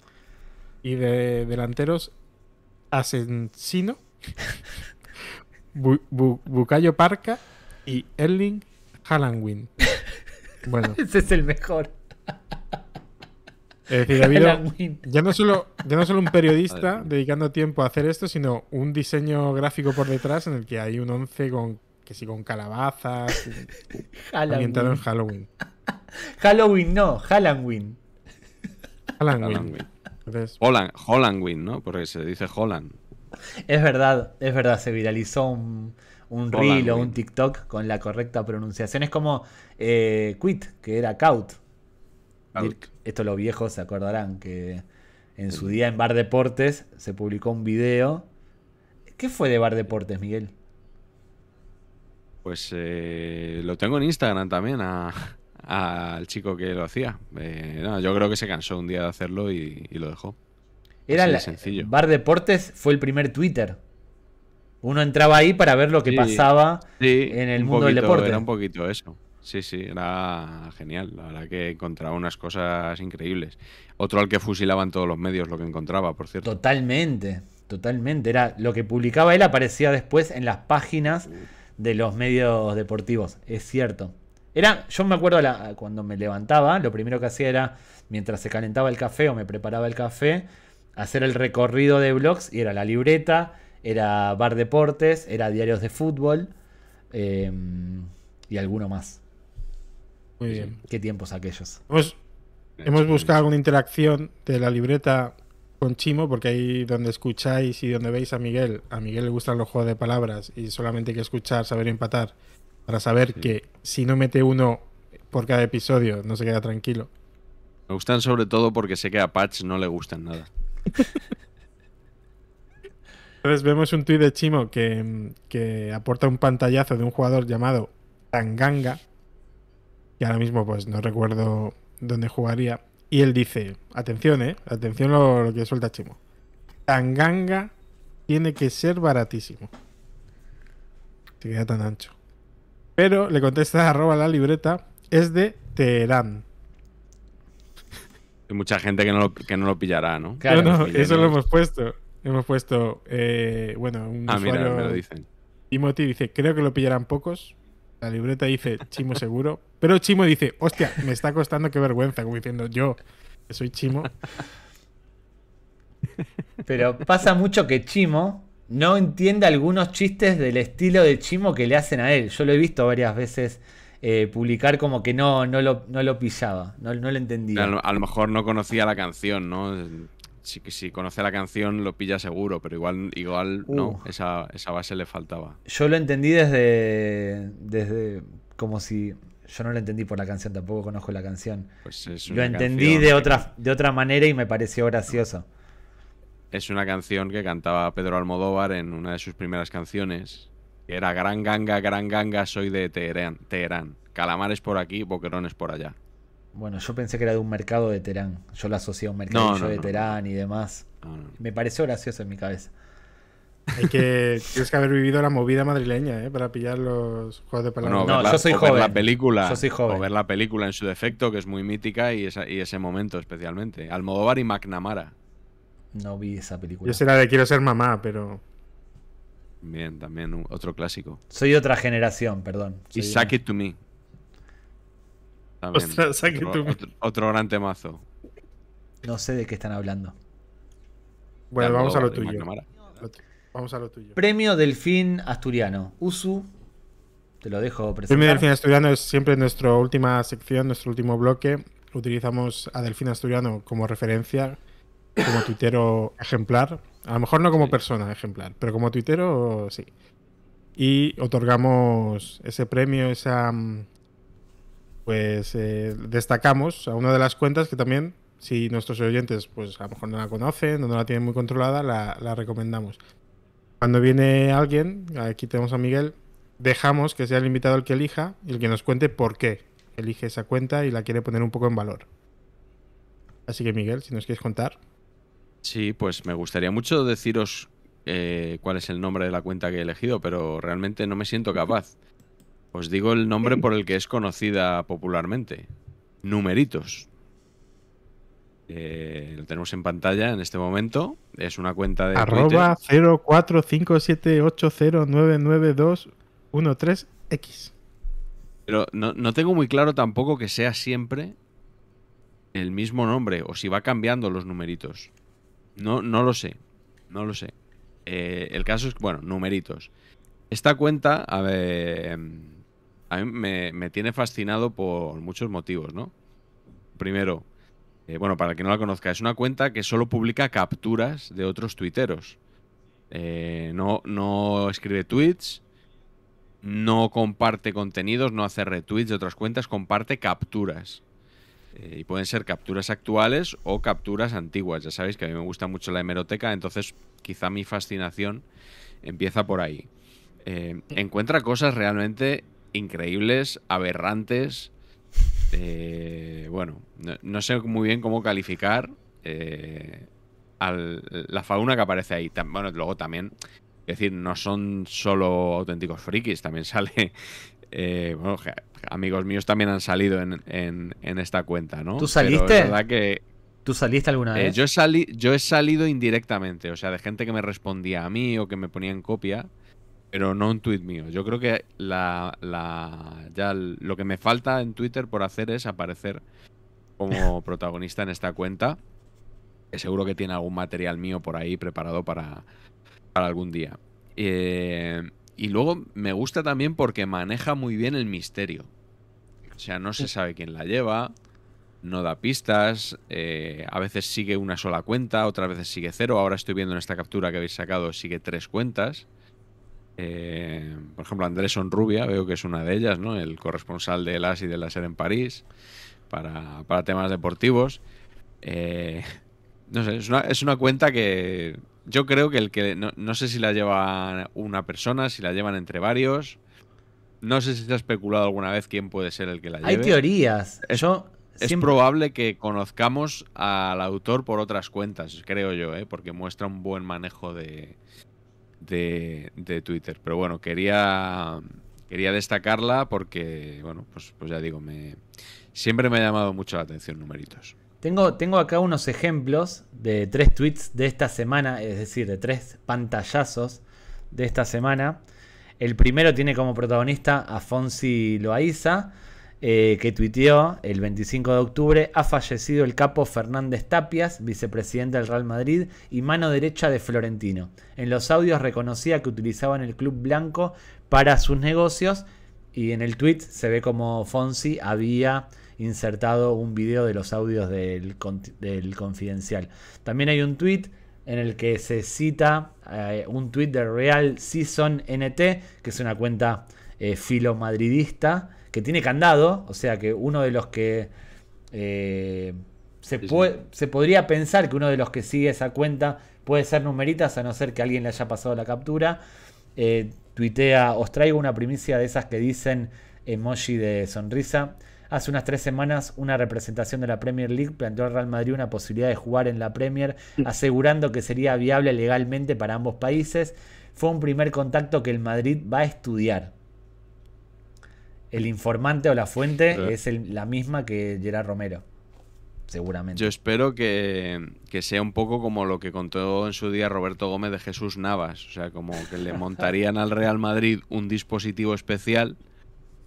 y de delanteros Asensino, Bucayo Parca y Erling Haalandwin. Bueno. Ese es el mejor. Es decir, ha habido ya no solo, ya no solo un periodista dedicando tiempo a hacer esto, sino un diseño gráfico por detrás en el que hay un once con que sí con calabazas ambientado en Halloween. Halloween no, Halloween. Halloween. Holland, Hollandwin, ¿no? Porque se dice Holland. Es verdad, es verdad, se viralizó un, un reel o un TikTok con la correcta pronunciación. Es como eh, Quit, que era Caut. Esto los viejos se acordarán que en su día en Bar Deportes se publicó un video. ¿Qué fue de Bar Deportes, Miguel? Pues eh, lo tengo en Instagram también al chico que lo hacía. Eh, yo creo que se cansó un día de hacerlo y, lo dejó. Era sencillo. Bar Deportes fue el primer Twitter. Uno entraba ahí para ver lo que pasaba en el mundo del deporte. Era un poquito eso. Sí, sí, era genial. La verdad que encontraba unas cosas increíbles. Otro al que fusilaban todos los medios lo que encontraba, por cierto. Totalmente, totalmente. Era lo que publicaba él aparecía después en las páginas de los medios deportivos. Es cierto. Era, yo me acuerdo cuando me levantaba, lo primero que hacía era, mientras se calentaba el café o me preparaba el café, hacer el recorrido de blogs y era la libreta, era Bar Deportes, era Diarios de Fútbol eh, y alguno más. Muy bien. Qué tiempos aquellos. Hemos, buscado alguna interacción de la libreta con Chimo, porque ahí donde escucháis y donde veis a Miguel, a Miguel le gustan los juegos de palabras y solamente hay que escuchar, saber empatar, para saber que si no mete uno por cada episodio no se queda tranquilo. Me gustan sobre todo porque sé que a Patch no le gustan nada. Entonces vemos un tuit de Chimo que, que aporta un pantallazo de un jugador llamado Tanganga, y ahora mismo pues no recuerdo dónde jugaría. Y él dice, atención, eh, atención lo, lo que suelta Chimo. Tanganga tiene que ser baratísimo. Se queda tan ancho. Pero le contesta arroba la libreta, es de Teherán. Hay mucha gente que no lo, que no lo pillará, ¿no? Claro, eso lo hemos puesto. Hemos puesto, eh, bueno, un ah, mira, me lo dicen. Timothy dice, creo que lo pillarán pocos, la libreta dice Chimo seguro. Pero Chimo dice, hostia, me está costando qué vergüenza, como diciendo yo, que soy Chimo. Pero pasa mucho que Chimo no entiende algunos chistes del estilo de Chimo que le hacen a él. Yo lo he visto varias veces eh, publicar como que no, no, lo, no lo pillaba, no, no lo entendía. A lo mejor no conocía la canción, ¿no? si, si conoce la canción lo pilla seguro, pero igual, igual no, uh. esa, esa, base le faltaba. Yo lo entendí desde, desde como si... Yo no lo entendí por la canción, tampoco conozco la canción. Pues lo entendí de otra, de otra manera y me pareció gracioso. Es una canción que cantaba Pedro Almodóvar en una de sus primeras canciones, que era Gran Ganga, Gran Ganga, soy de Teherán. Teherán. Calamares por aquí, boquerones por allá. Bueno, yo pensé que era de un mercado de Terán. Yo lo asocié a un mercado de Terán y demás. Me pareció gracioso en mi cabeza. Hay que, tienes que haber vivido la movida madrileña, ¿eh? Para pillar los juegos de palabras. No, yo soy joven. Ver la película, yo soy joven. O ver la película en su defecto, que es muy mítica, y, y ese momento especialmente. Almodóvar y McNamara. No vi esa película. Yo será de Quiero ser mamá, pero... Bien, también otro clásico. Soy otra generación, perdón. y Suck It To Me otro, gran temazo. No sé de qué están hablando. Bueno, vamos a lo tuyo. Vamos a lo tuyo. Premio Delfín Asturiano. Usu, te lo dejo presentar. Premio Delfín Asturiano es siempre nuestra última sección, nuestro último bloque. Utilizamos a Delfín Asturiano como referencia, como tuitero ejemplar. A lo mejor no como persona ejemplar, pero como tuitero sí. Y otorgamos ese premio, esa, mm, pues eh, destacamos a una de las cuentas que también si nuestros oyentes, pues a lo mejor no la conocen, no la tienen muy controlada, la, la recomendamos. Cuando viene alguien, aquí tenemos a Miguel, dejamos que sea el invitado el que elija y el que nos cuente por qué elige esa cuenta y la quiere poner un poco en valor. Así que Miguel, si nos quieres contar. Sí, pues me gustaría mucho deciros eh, cuál es el nombre de la cuenta que he elegido, pero realmente no me siento capaz. Os digo el nombre por el que es conocida popularmente. Numeritos. Eh, lo tenemos en pantalla en este momento. Es una cuenta de. Arroba 045780999213X. Pero no, no tengo muy claro tampoco que sea siempre el mismo nombre o si va cambiando los numeritos. No, no lo sé. No lo sé. Eh, el caso es, bueno, numeritos. Esta cuenta, a ver, a mí me, tiene fascinado por muchos motivos, ¿no? Primero, eh, bueno, para el que no la conozca, es una cuenta que solo publica capturas de otros tuiteros. Eh, no, no escribe tweets, no comparte contenidos, no hace retweets de otras cuentas, comparte capturas. Eh, y pueden ser capturas actuales o capturas antiguas. Ya sabéis que a mí me gusta mucho la hemeroteca, entonces quizá mi fascinación empieza por ahí. Eh, encuentra cosas realmente increíbles, aberrantes. Eh, bueno, no, sé muy bien cómo calificar la fauna que aparece ahí. Bueno, luego también, es decir, no son solo auténticos frikis, también sale eh, bueno, amigos míos también han salido en, esta cuenta, ¿no? ¿Tú saliste? verdad que, ¿Tú saliste alguna eh, vez? yo, yo he salido indirectamente, o sea, de gente que me respondía a mí o que me ponía en copia, pero no un tuit mío. Yo creo que la, ya lo que me falta en Twitter por hacer es aparecer como protagonista en esta cuenta. Que seguro que tiene algún material mío por ahí preparado para, para algún día. Eh, y luego me gusta también porque maneja muy bien el misterio. O sea, no se sabe quién la lleva, no da pistas, eh, a veces sigue una sola cuenta, otras veces sigue cero. Ahora estoy viendo en esta captura que habéis sacado, sigue tres cuentas. Eh, por ejemplo, Andrés Sonrubia, veo que es una de ellas, ¿no? El corresponsal de las y de la SER en París para, temas deportivos. Eh, no sé, es una, es una cuenta que yo creo que el que. No, sé si la lleva una persona, si la llevan entre varios. No sé si se ha especulado alguna vez quién puede ser el que la lleve. Hay teorías. Es, es probable que conozcamos al autor por otras cuentas, creo yo, ¿eh? porque muestra un buen manejo de, de, de, Twitter. Pero bueno, quería, quería destacarla porque, bueno, pues, pues ya digo, me, siempre me ha llamado mucho la atención numeritos. Tengo, tengo acá unos ejemplos de tres tweets de esta semana, es decir, de tres pantallazos de esta semana. El primero tiene como protagonista a Fonsi Loaiza, eh, que tuiteó el 25 de octubre, ha fallecido el capo Fernández Tapias, vicepresidente del Real Madrid y mano derecha de Florentino. En los audios reconocía que utilizaban el club blanco para sus negocios y en el tweet se ve como Fonsi había insertado un video de los audios del, confidencial. También hay un tweet en el que se cita eh, un tweet de Real Season NT, que es una cuenta eh, filo madridista, que tiene candado, o sea que uno de los que eh, se, se podría pensar que uno de los que sigue esa cuenta puede ser numeritas, a no ser que alguien le haya pasado la captura. tuitea, os traigo una primicia de esas que dicen emoji de sonrisa. Hace unas tres semanas una representación de la Premier League planteó al Real Madrid una posibilidad de jugar en la Premier, asegurando que sería viable legalmente para ambos países. Fue un primer contacto que el Madrid va a estudiar. El informante o la fuente es la misma que Gerard Romero. Seguramente. Yo espero que, que, sea un poco como lo que contó en su día Roberto Gómez de Jesús Navas. O sea, como que le montarían al Real Madrid un dispositivo especial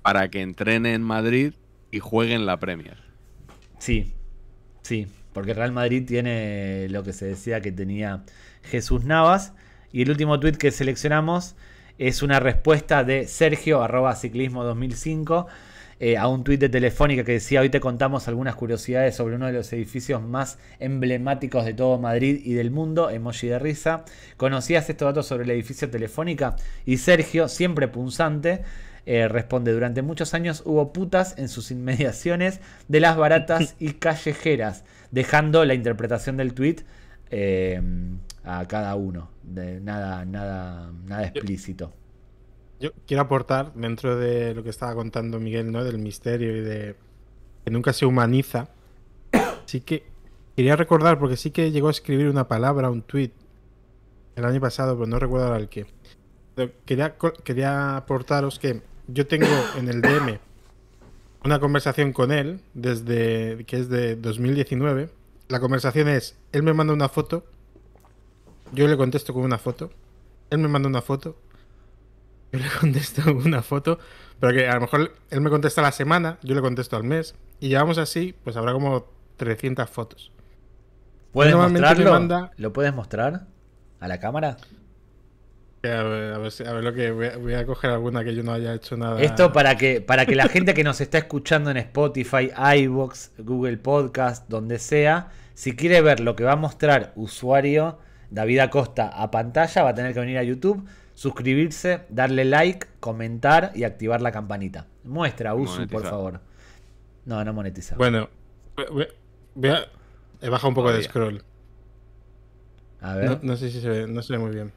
para que entrene en Madrid y juegue en la Premier. Sí, sí, porque Real Madrid tiene lo que se decía que tenía Jesús Navas. Y el último tuit que seleccionamos es una respuesta de Sergio, arroba ciclismo 2005, eh, a un tuit de Telefónica que decía, hoy te contamos algunas curiosidades sobre uno de los edificios más emblemáticos de todo Madrid y del mundo, emoji de risa. ¿Conocías estos datos sobre el edificio Telefónica? Y Sergio, siempre punzante, eh, responde, durante muchos años hubo putas en sus inmediaciones de las baratas y callejeras. dejando la interpretación del tweet eh, a cada uno. De nada, nada, nada explícito. Yo quiero aportar dentro de lo que estaba contando Miguel, ¿no? Del misterio y de que nunca se humaniza. Sí que quería recordar, porque sí que llegó a escribir una palabra, un tweet el año pasado, pero no recuerdo ahora el qué. Quería, quería aportaros que yo tengo en el DM una conversación con él desde que es de 2019. La conversación es, él me manda una foto, yo le contesto con una foto, él me manda una foto, yo le contesto con una foto, pero que a lo mejor él me contesta a la semana, yo le contesto al mes, y llevamos así, pues habrá como 300 fotos. ¿Puedes mostrarlo? ¿Lo puedes mostrar a la cámara? A ver, a ver, lo que voy a, coger alguna que yo no haya hecho nada. Esto para que, para que la gente que nos está escuchando en Spotify, iVoox, Google Podcast, donde sea, si quiere ver lo que va a mostrar usuario David Acosta a pantalla, va a tener que venir a YouTube, suscribirse, darle like, comentar y activar la campanita. Muestra, Usu, por favor. No, no monetiza. Bueno, voy a, he bajado un poco de scroll. A ver. No, sé si se ve, no se ve muy bien.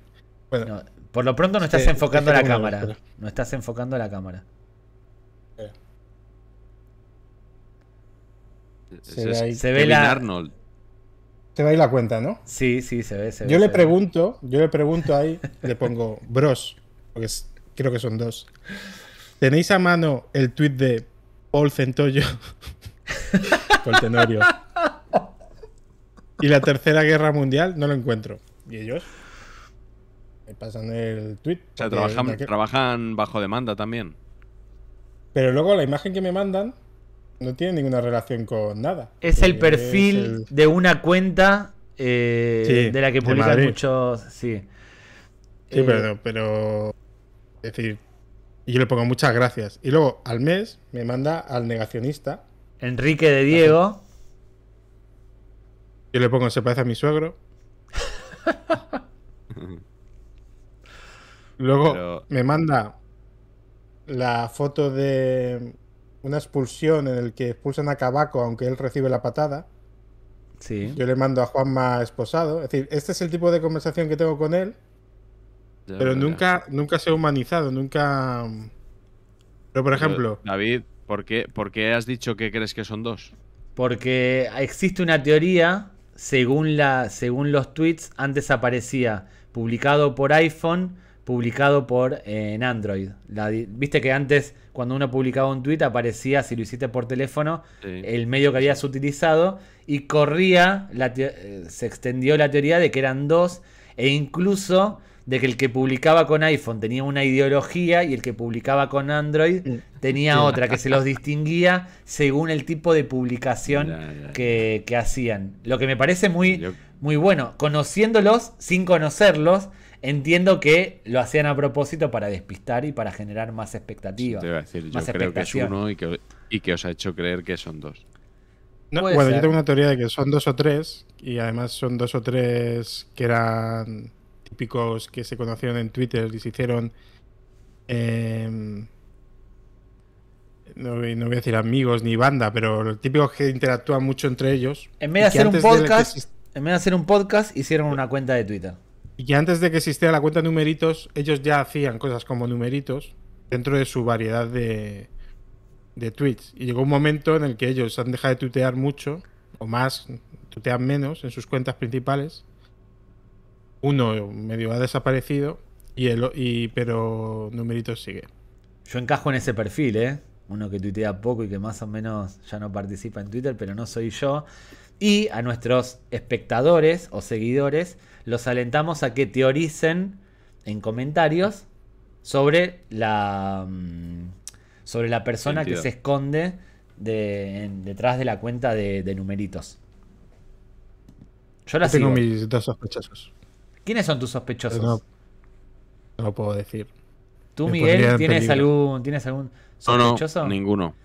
Bueno, por lo pronto no estás enfocando la cámara. No estás enfocando la cámara. Se, ve, ahí. se ve la... Arnold. Se ve ahí la cuenta, ¿no? Sí, sí, se ve. yo le pregunto, yo le pregunto ahí, le pongo bros, porque creo que son dos. ¿Tenéis a mano el tweet de Paul Centollo? Por Tenorio. Y la tercera guerra mundial no lo encuentro. ¿Y ellos? Me pasan el tweet. O sea, trabajan, bajo demanda también. Pero luego la imagen que me mandan no tiene ninguna relación con nada. Es el perfil de una cuenta eh, de la que publican muchos. Sí. Sí, eh, pero, pero. Es decir, yo le pongo muchas gracias. Y luego al mes me manda al negacionista. Enrique de Diego. Yo le pongo, se parece a mi suegro. Luego me manda la foto de una expulsión en el que expulsan a Cabaco aunque él recibe la patada. Sí. Yo le mando a Juanma esposado. Es decir, este es el tipo de conversación que tengo con él. pero nunca, nunca se ha humanizado, nunca. Pero por ejemplo. David, ¿por qué, ¿por qué has dicho que crees que son dos? Porque existe una teoría, según, la, según los tweets, antes aparecía publicado por iPhone publicado por eh, en Android. Viste que antes, cuando uno publicaba un tweet, aparecía, si lo hiciste por teléfono, el medio que habías utilizado y corría, eh, se extendió la teoría de que eran dos e incluso de que el que publicaba con iPhone tenía una ideología y el que publicaba con Android tenía otra, que se los distinguía según el tipo de publicación Que, hacían. Lo que me parece muy, muy bueno, conociéndolos sin conocerlos Entiendo que lo hacían a propósito para despistar y para generar más expectativas. Te iba a decir, yo creo que es uno y que, os ha hecho creer que son dos. bueno, yo tengo una teoría de que son dos o tres, y además son dos o tres que eran típicos que se conocieron en Twitter y se hicieron. Em, no, voy a decir amigos ni banda, pero típicos que interactúan mucho entre ellos. En vez de hacer un podcast, en vez de hacer un podcast, hicieron una cuenta de Twitter. Y que antes de que existiera la cuenta numeritos, ellos ya hacían cosas como numeritos dentro de su variedad de, de tweets. Y llegó un momento en el que ellos han dejado de tuitear mucho, o más, tuitean menos en sus cuentas principales. Uno medio ha desaparecido, y el, y, pero numeritos sigue. Yo encajo en ese perfil, ¿eh? Uno que tuitea poco y que más o menos ya no participa en Twitter, pero no soy yo. Y a nuestros espectadores o seguidores los alentamos a que teoricen en comentarios sobre la, mm, sobre la persona que se esconde detrás de la cuenta de, numeritos. Yo la Tengo mis dos sospechosos. ¿Quiénes son tus sospechosos? No, puedo decir. ¿Tú, Miguel, tienes algún, tienes algún sospechoso? No, ninguno.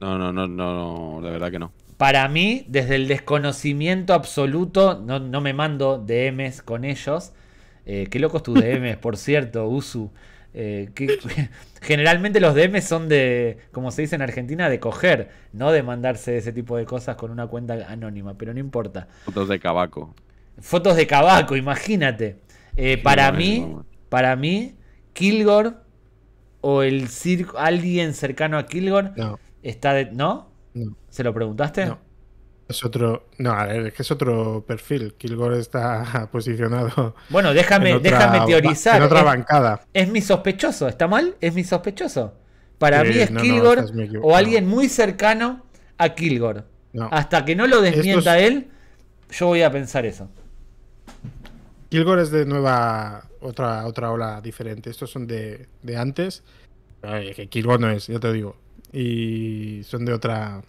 No, no, no, no, de verdad que no. Para mí, desde el desconocimiento absoluto, no, no me mando DMs con ellos. Eh, qué locos tus DMs, por cierto, Usu. Eh, generalmente los DM son de, como se dice en Argentina, de coger, no de mandarse ese tipo de cosas con una cuenta anónima, pero no importa. Fotos de cabaco. Fotos de cabaco, imagínate. Eh, para mí, para mí, Kilgore o el circo, alguien cercano a Kilgore está de, ¿no? ¿No? ¿Se lo preguntaste? No. Es otro. No, es que es otro perfil. Kilgore está posicionado. Bueno, déjame, déjame teorizar. En otra bancada. Es mi sospechoso. ¿Está mal? Es mi sospechoso. Para mí es Kilgore o alguien muy cercano a Kilgore. Hasta que no lo desmienta él, yo voy a pensar eso. Kilgore es de nueva. Otra, otra ola diferente. Estos son de, de antes. que Kilgore no es, ya te digo. Y son de otra,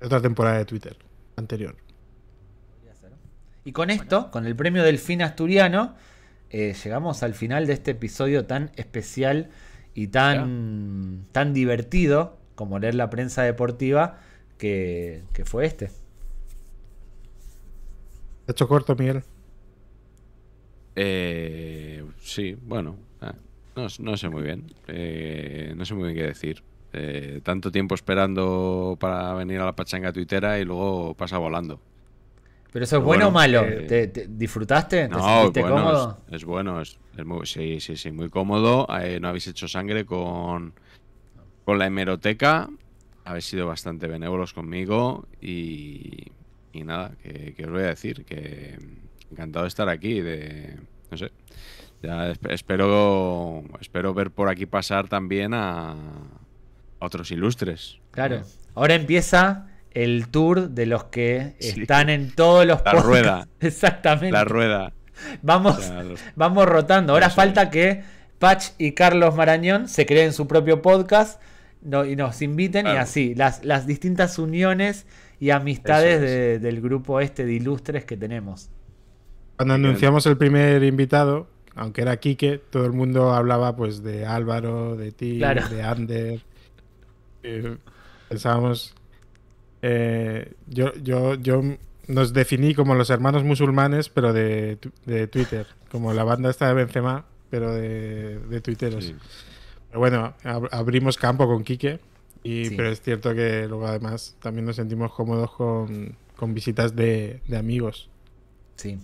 de otra temporada de Twitter anterior. Y con esto, con el premio del fin asturiano, eh, llegamos al final de este episodio tan especial y tan, tan divertido como leer la prensa deportiva que, fue este. ¿Te hecho corto, Miguel? Eh, sí, bueno, ah, no, sé muy bien. Eh, no sé muy bien qué decir. Eh, tanto tiempo esperando para venir a la pachanga tuitera y luego pasa volando. ¿Pero eso es bueno, o malo? Eh, ¿Te, disfrutaste? ¿Te sentiste cómodo? Es, bueno, es, muy, sí, sí, sí, muy cómodo. Eh, no habéis hecho sangre con, con la hemeroteca. Habéis sido bastante benévolos conmigo y, y nada, que, os voy a decir que encantado de estar aquí, de no sé, ya espero espero ver por aquí pasar también a, otros ilustres. Claro. Ahora empieza el tour de los que están en todos los La rueda. Exactamente. La rueda. Vamos, vamos rotando. Ahora falta que Patch y Carlos Marañón se creen su propio podcast y nos inviten y así, las, las distintas uniones y amistades del grupo este de ilustres que tenemos. Cuando anunciamos el primer invitado, aunque era Quique, todo el mundo hablaba pues de Álvaro, de ti, de Ander pensábamos. Eh, yo, yo, yo nos definí como los hermanos musulmanes, pero de, Twitter. Como la banda esta de Benzema, pero de, de Twitteros. Pero bueno, abrimos campo con Quique. Y, Pero es cierto que luego además también nos sentimos cómodos con, con visitas de, de, amigos. Sí.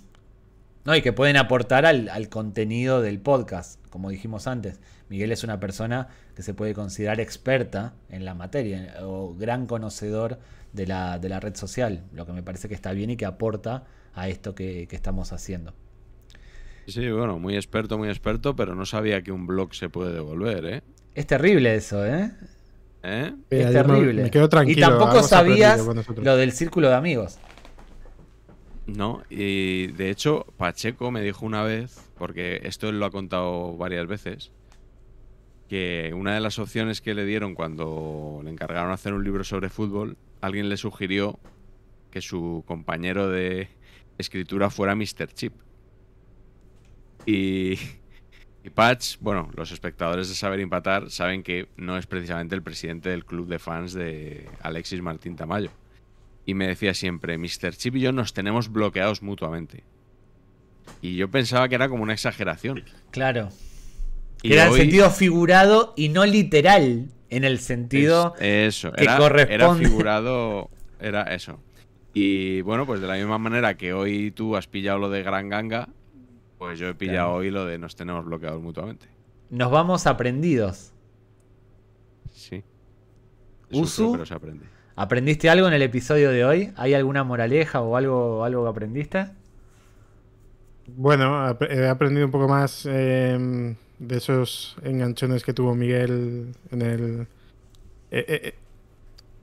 No, y que pueden aportar al, al contenido del podcast, como dijimos antes. Miguel es una persona que se puede considerar experta en la materia o gran conocedor de la, de la red social, lo que me parece que está bien y que aporta a esto que, estamos haciendo. Sí, bueno, muy experto, muy experto, pero no sabía que un blog se puede devolver, ¿eh? Es terrible eso, ¿eh? ¿Eh? Es terrible. Me, quedo tranquilo. Y tampoco sabías lo del círculo de amigos. No, y de hecho, Pacheco me dijo una vez, porque esto él lo ha contado varias veces, que una de las opciones que le dieron cuando le encargaron hacer un libro sobre fútbol, alguien le sugirió que su compañero de escritura fuera Mr. Chip. Y, Patch, bueno, los espectadores de Saber Empatar saben que no es precisamente el presidente del club de fans de Alexis Martín Tamayo. Y me decía siempre, Mr. Chip y yo nos tenemos bloqueados mutuamente. Y yo pensaba que era como una exageración. Claro era en sentido figurado y no literal, en el sentido eso, que era, corresponde. Era figurado, era eso. Y bueno, pues de la misma manera que hoy tú has pillado lo de Gran Ganga, pues yo he pillado hoy lo de nos tenemos bloqueados mutuamente. Nos vamos aprendidos. Sí. Usu, ¿aprendiste algo en el episodio de hoy? ¿Hay alguna moraleja o algo, algo que aprendiste? Bueno, he aprendido un poco más em, de esos enganchones que tuvo Miguel en el... Eh, eh, eh,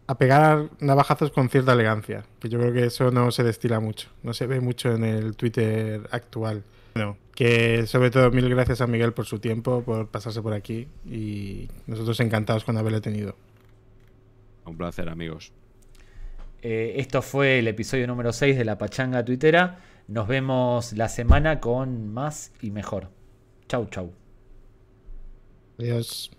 a pegar navajazos con cierta elegancia, que yo creo que eso no se destila mucho, no se ve mucho en el Twitter actual. Bueno, que sobre todo mil gracias a Miguel por su tiempo, por pasarse por aquí y nosotros encantados con haberle tenido. Un placer, amigos. esto fue el episodio número 6 de La Pachanga Twittera. Nos vemos la semana con más y mejor. Chau, chau. Adiós.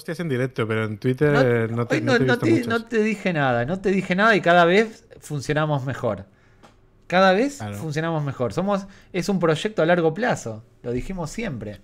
Hostias en directo, pero en Twitter no, te, no, te, dije nada, no te dije nada y cada vez funcionamos mejor. Cada vez funcionamos mejor. Somos, es un proyecto a largo plazo, lo dijimos siempre.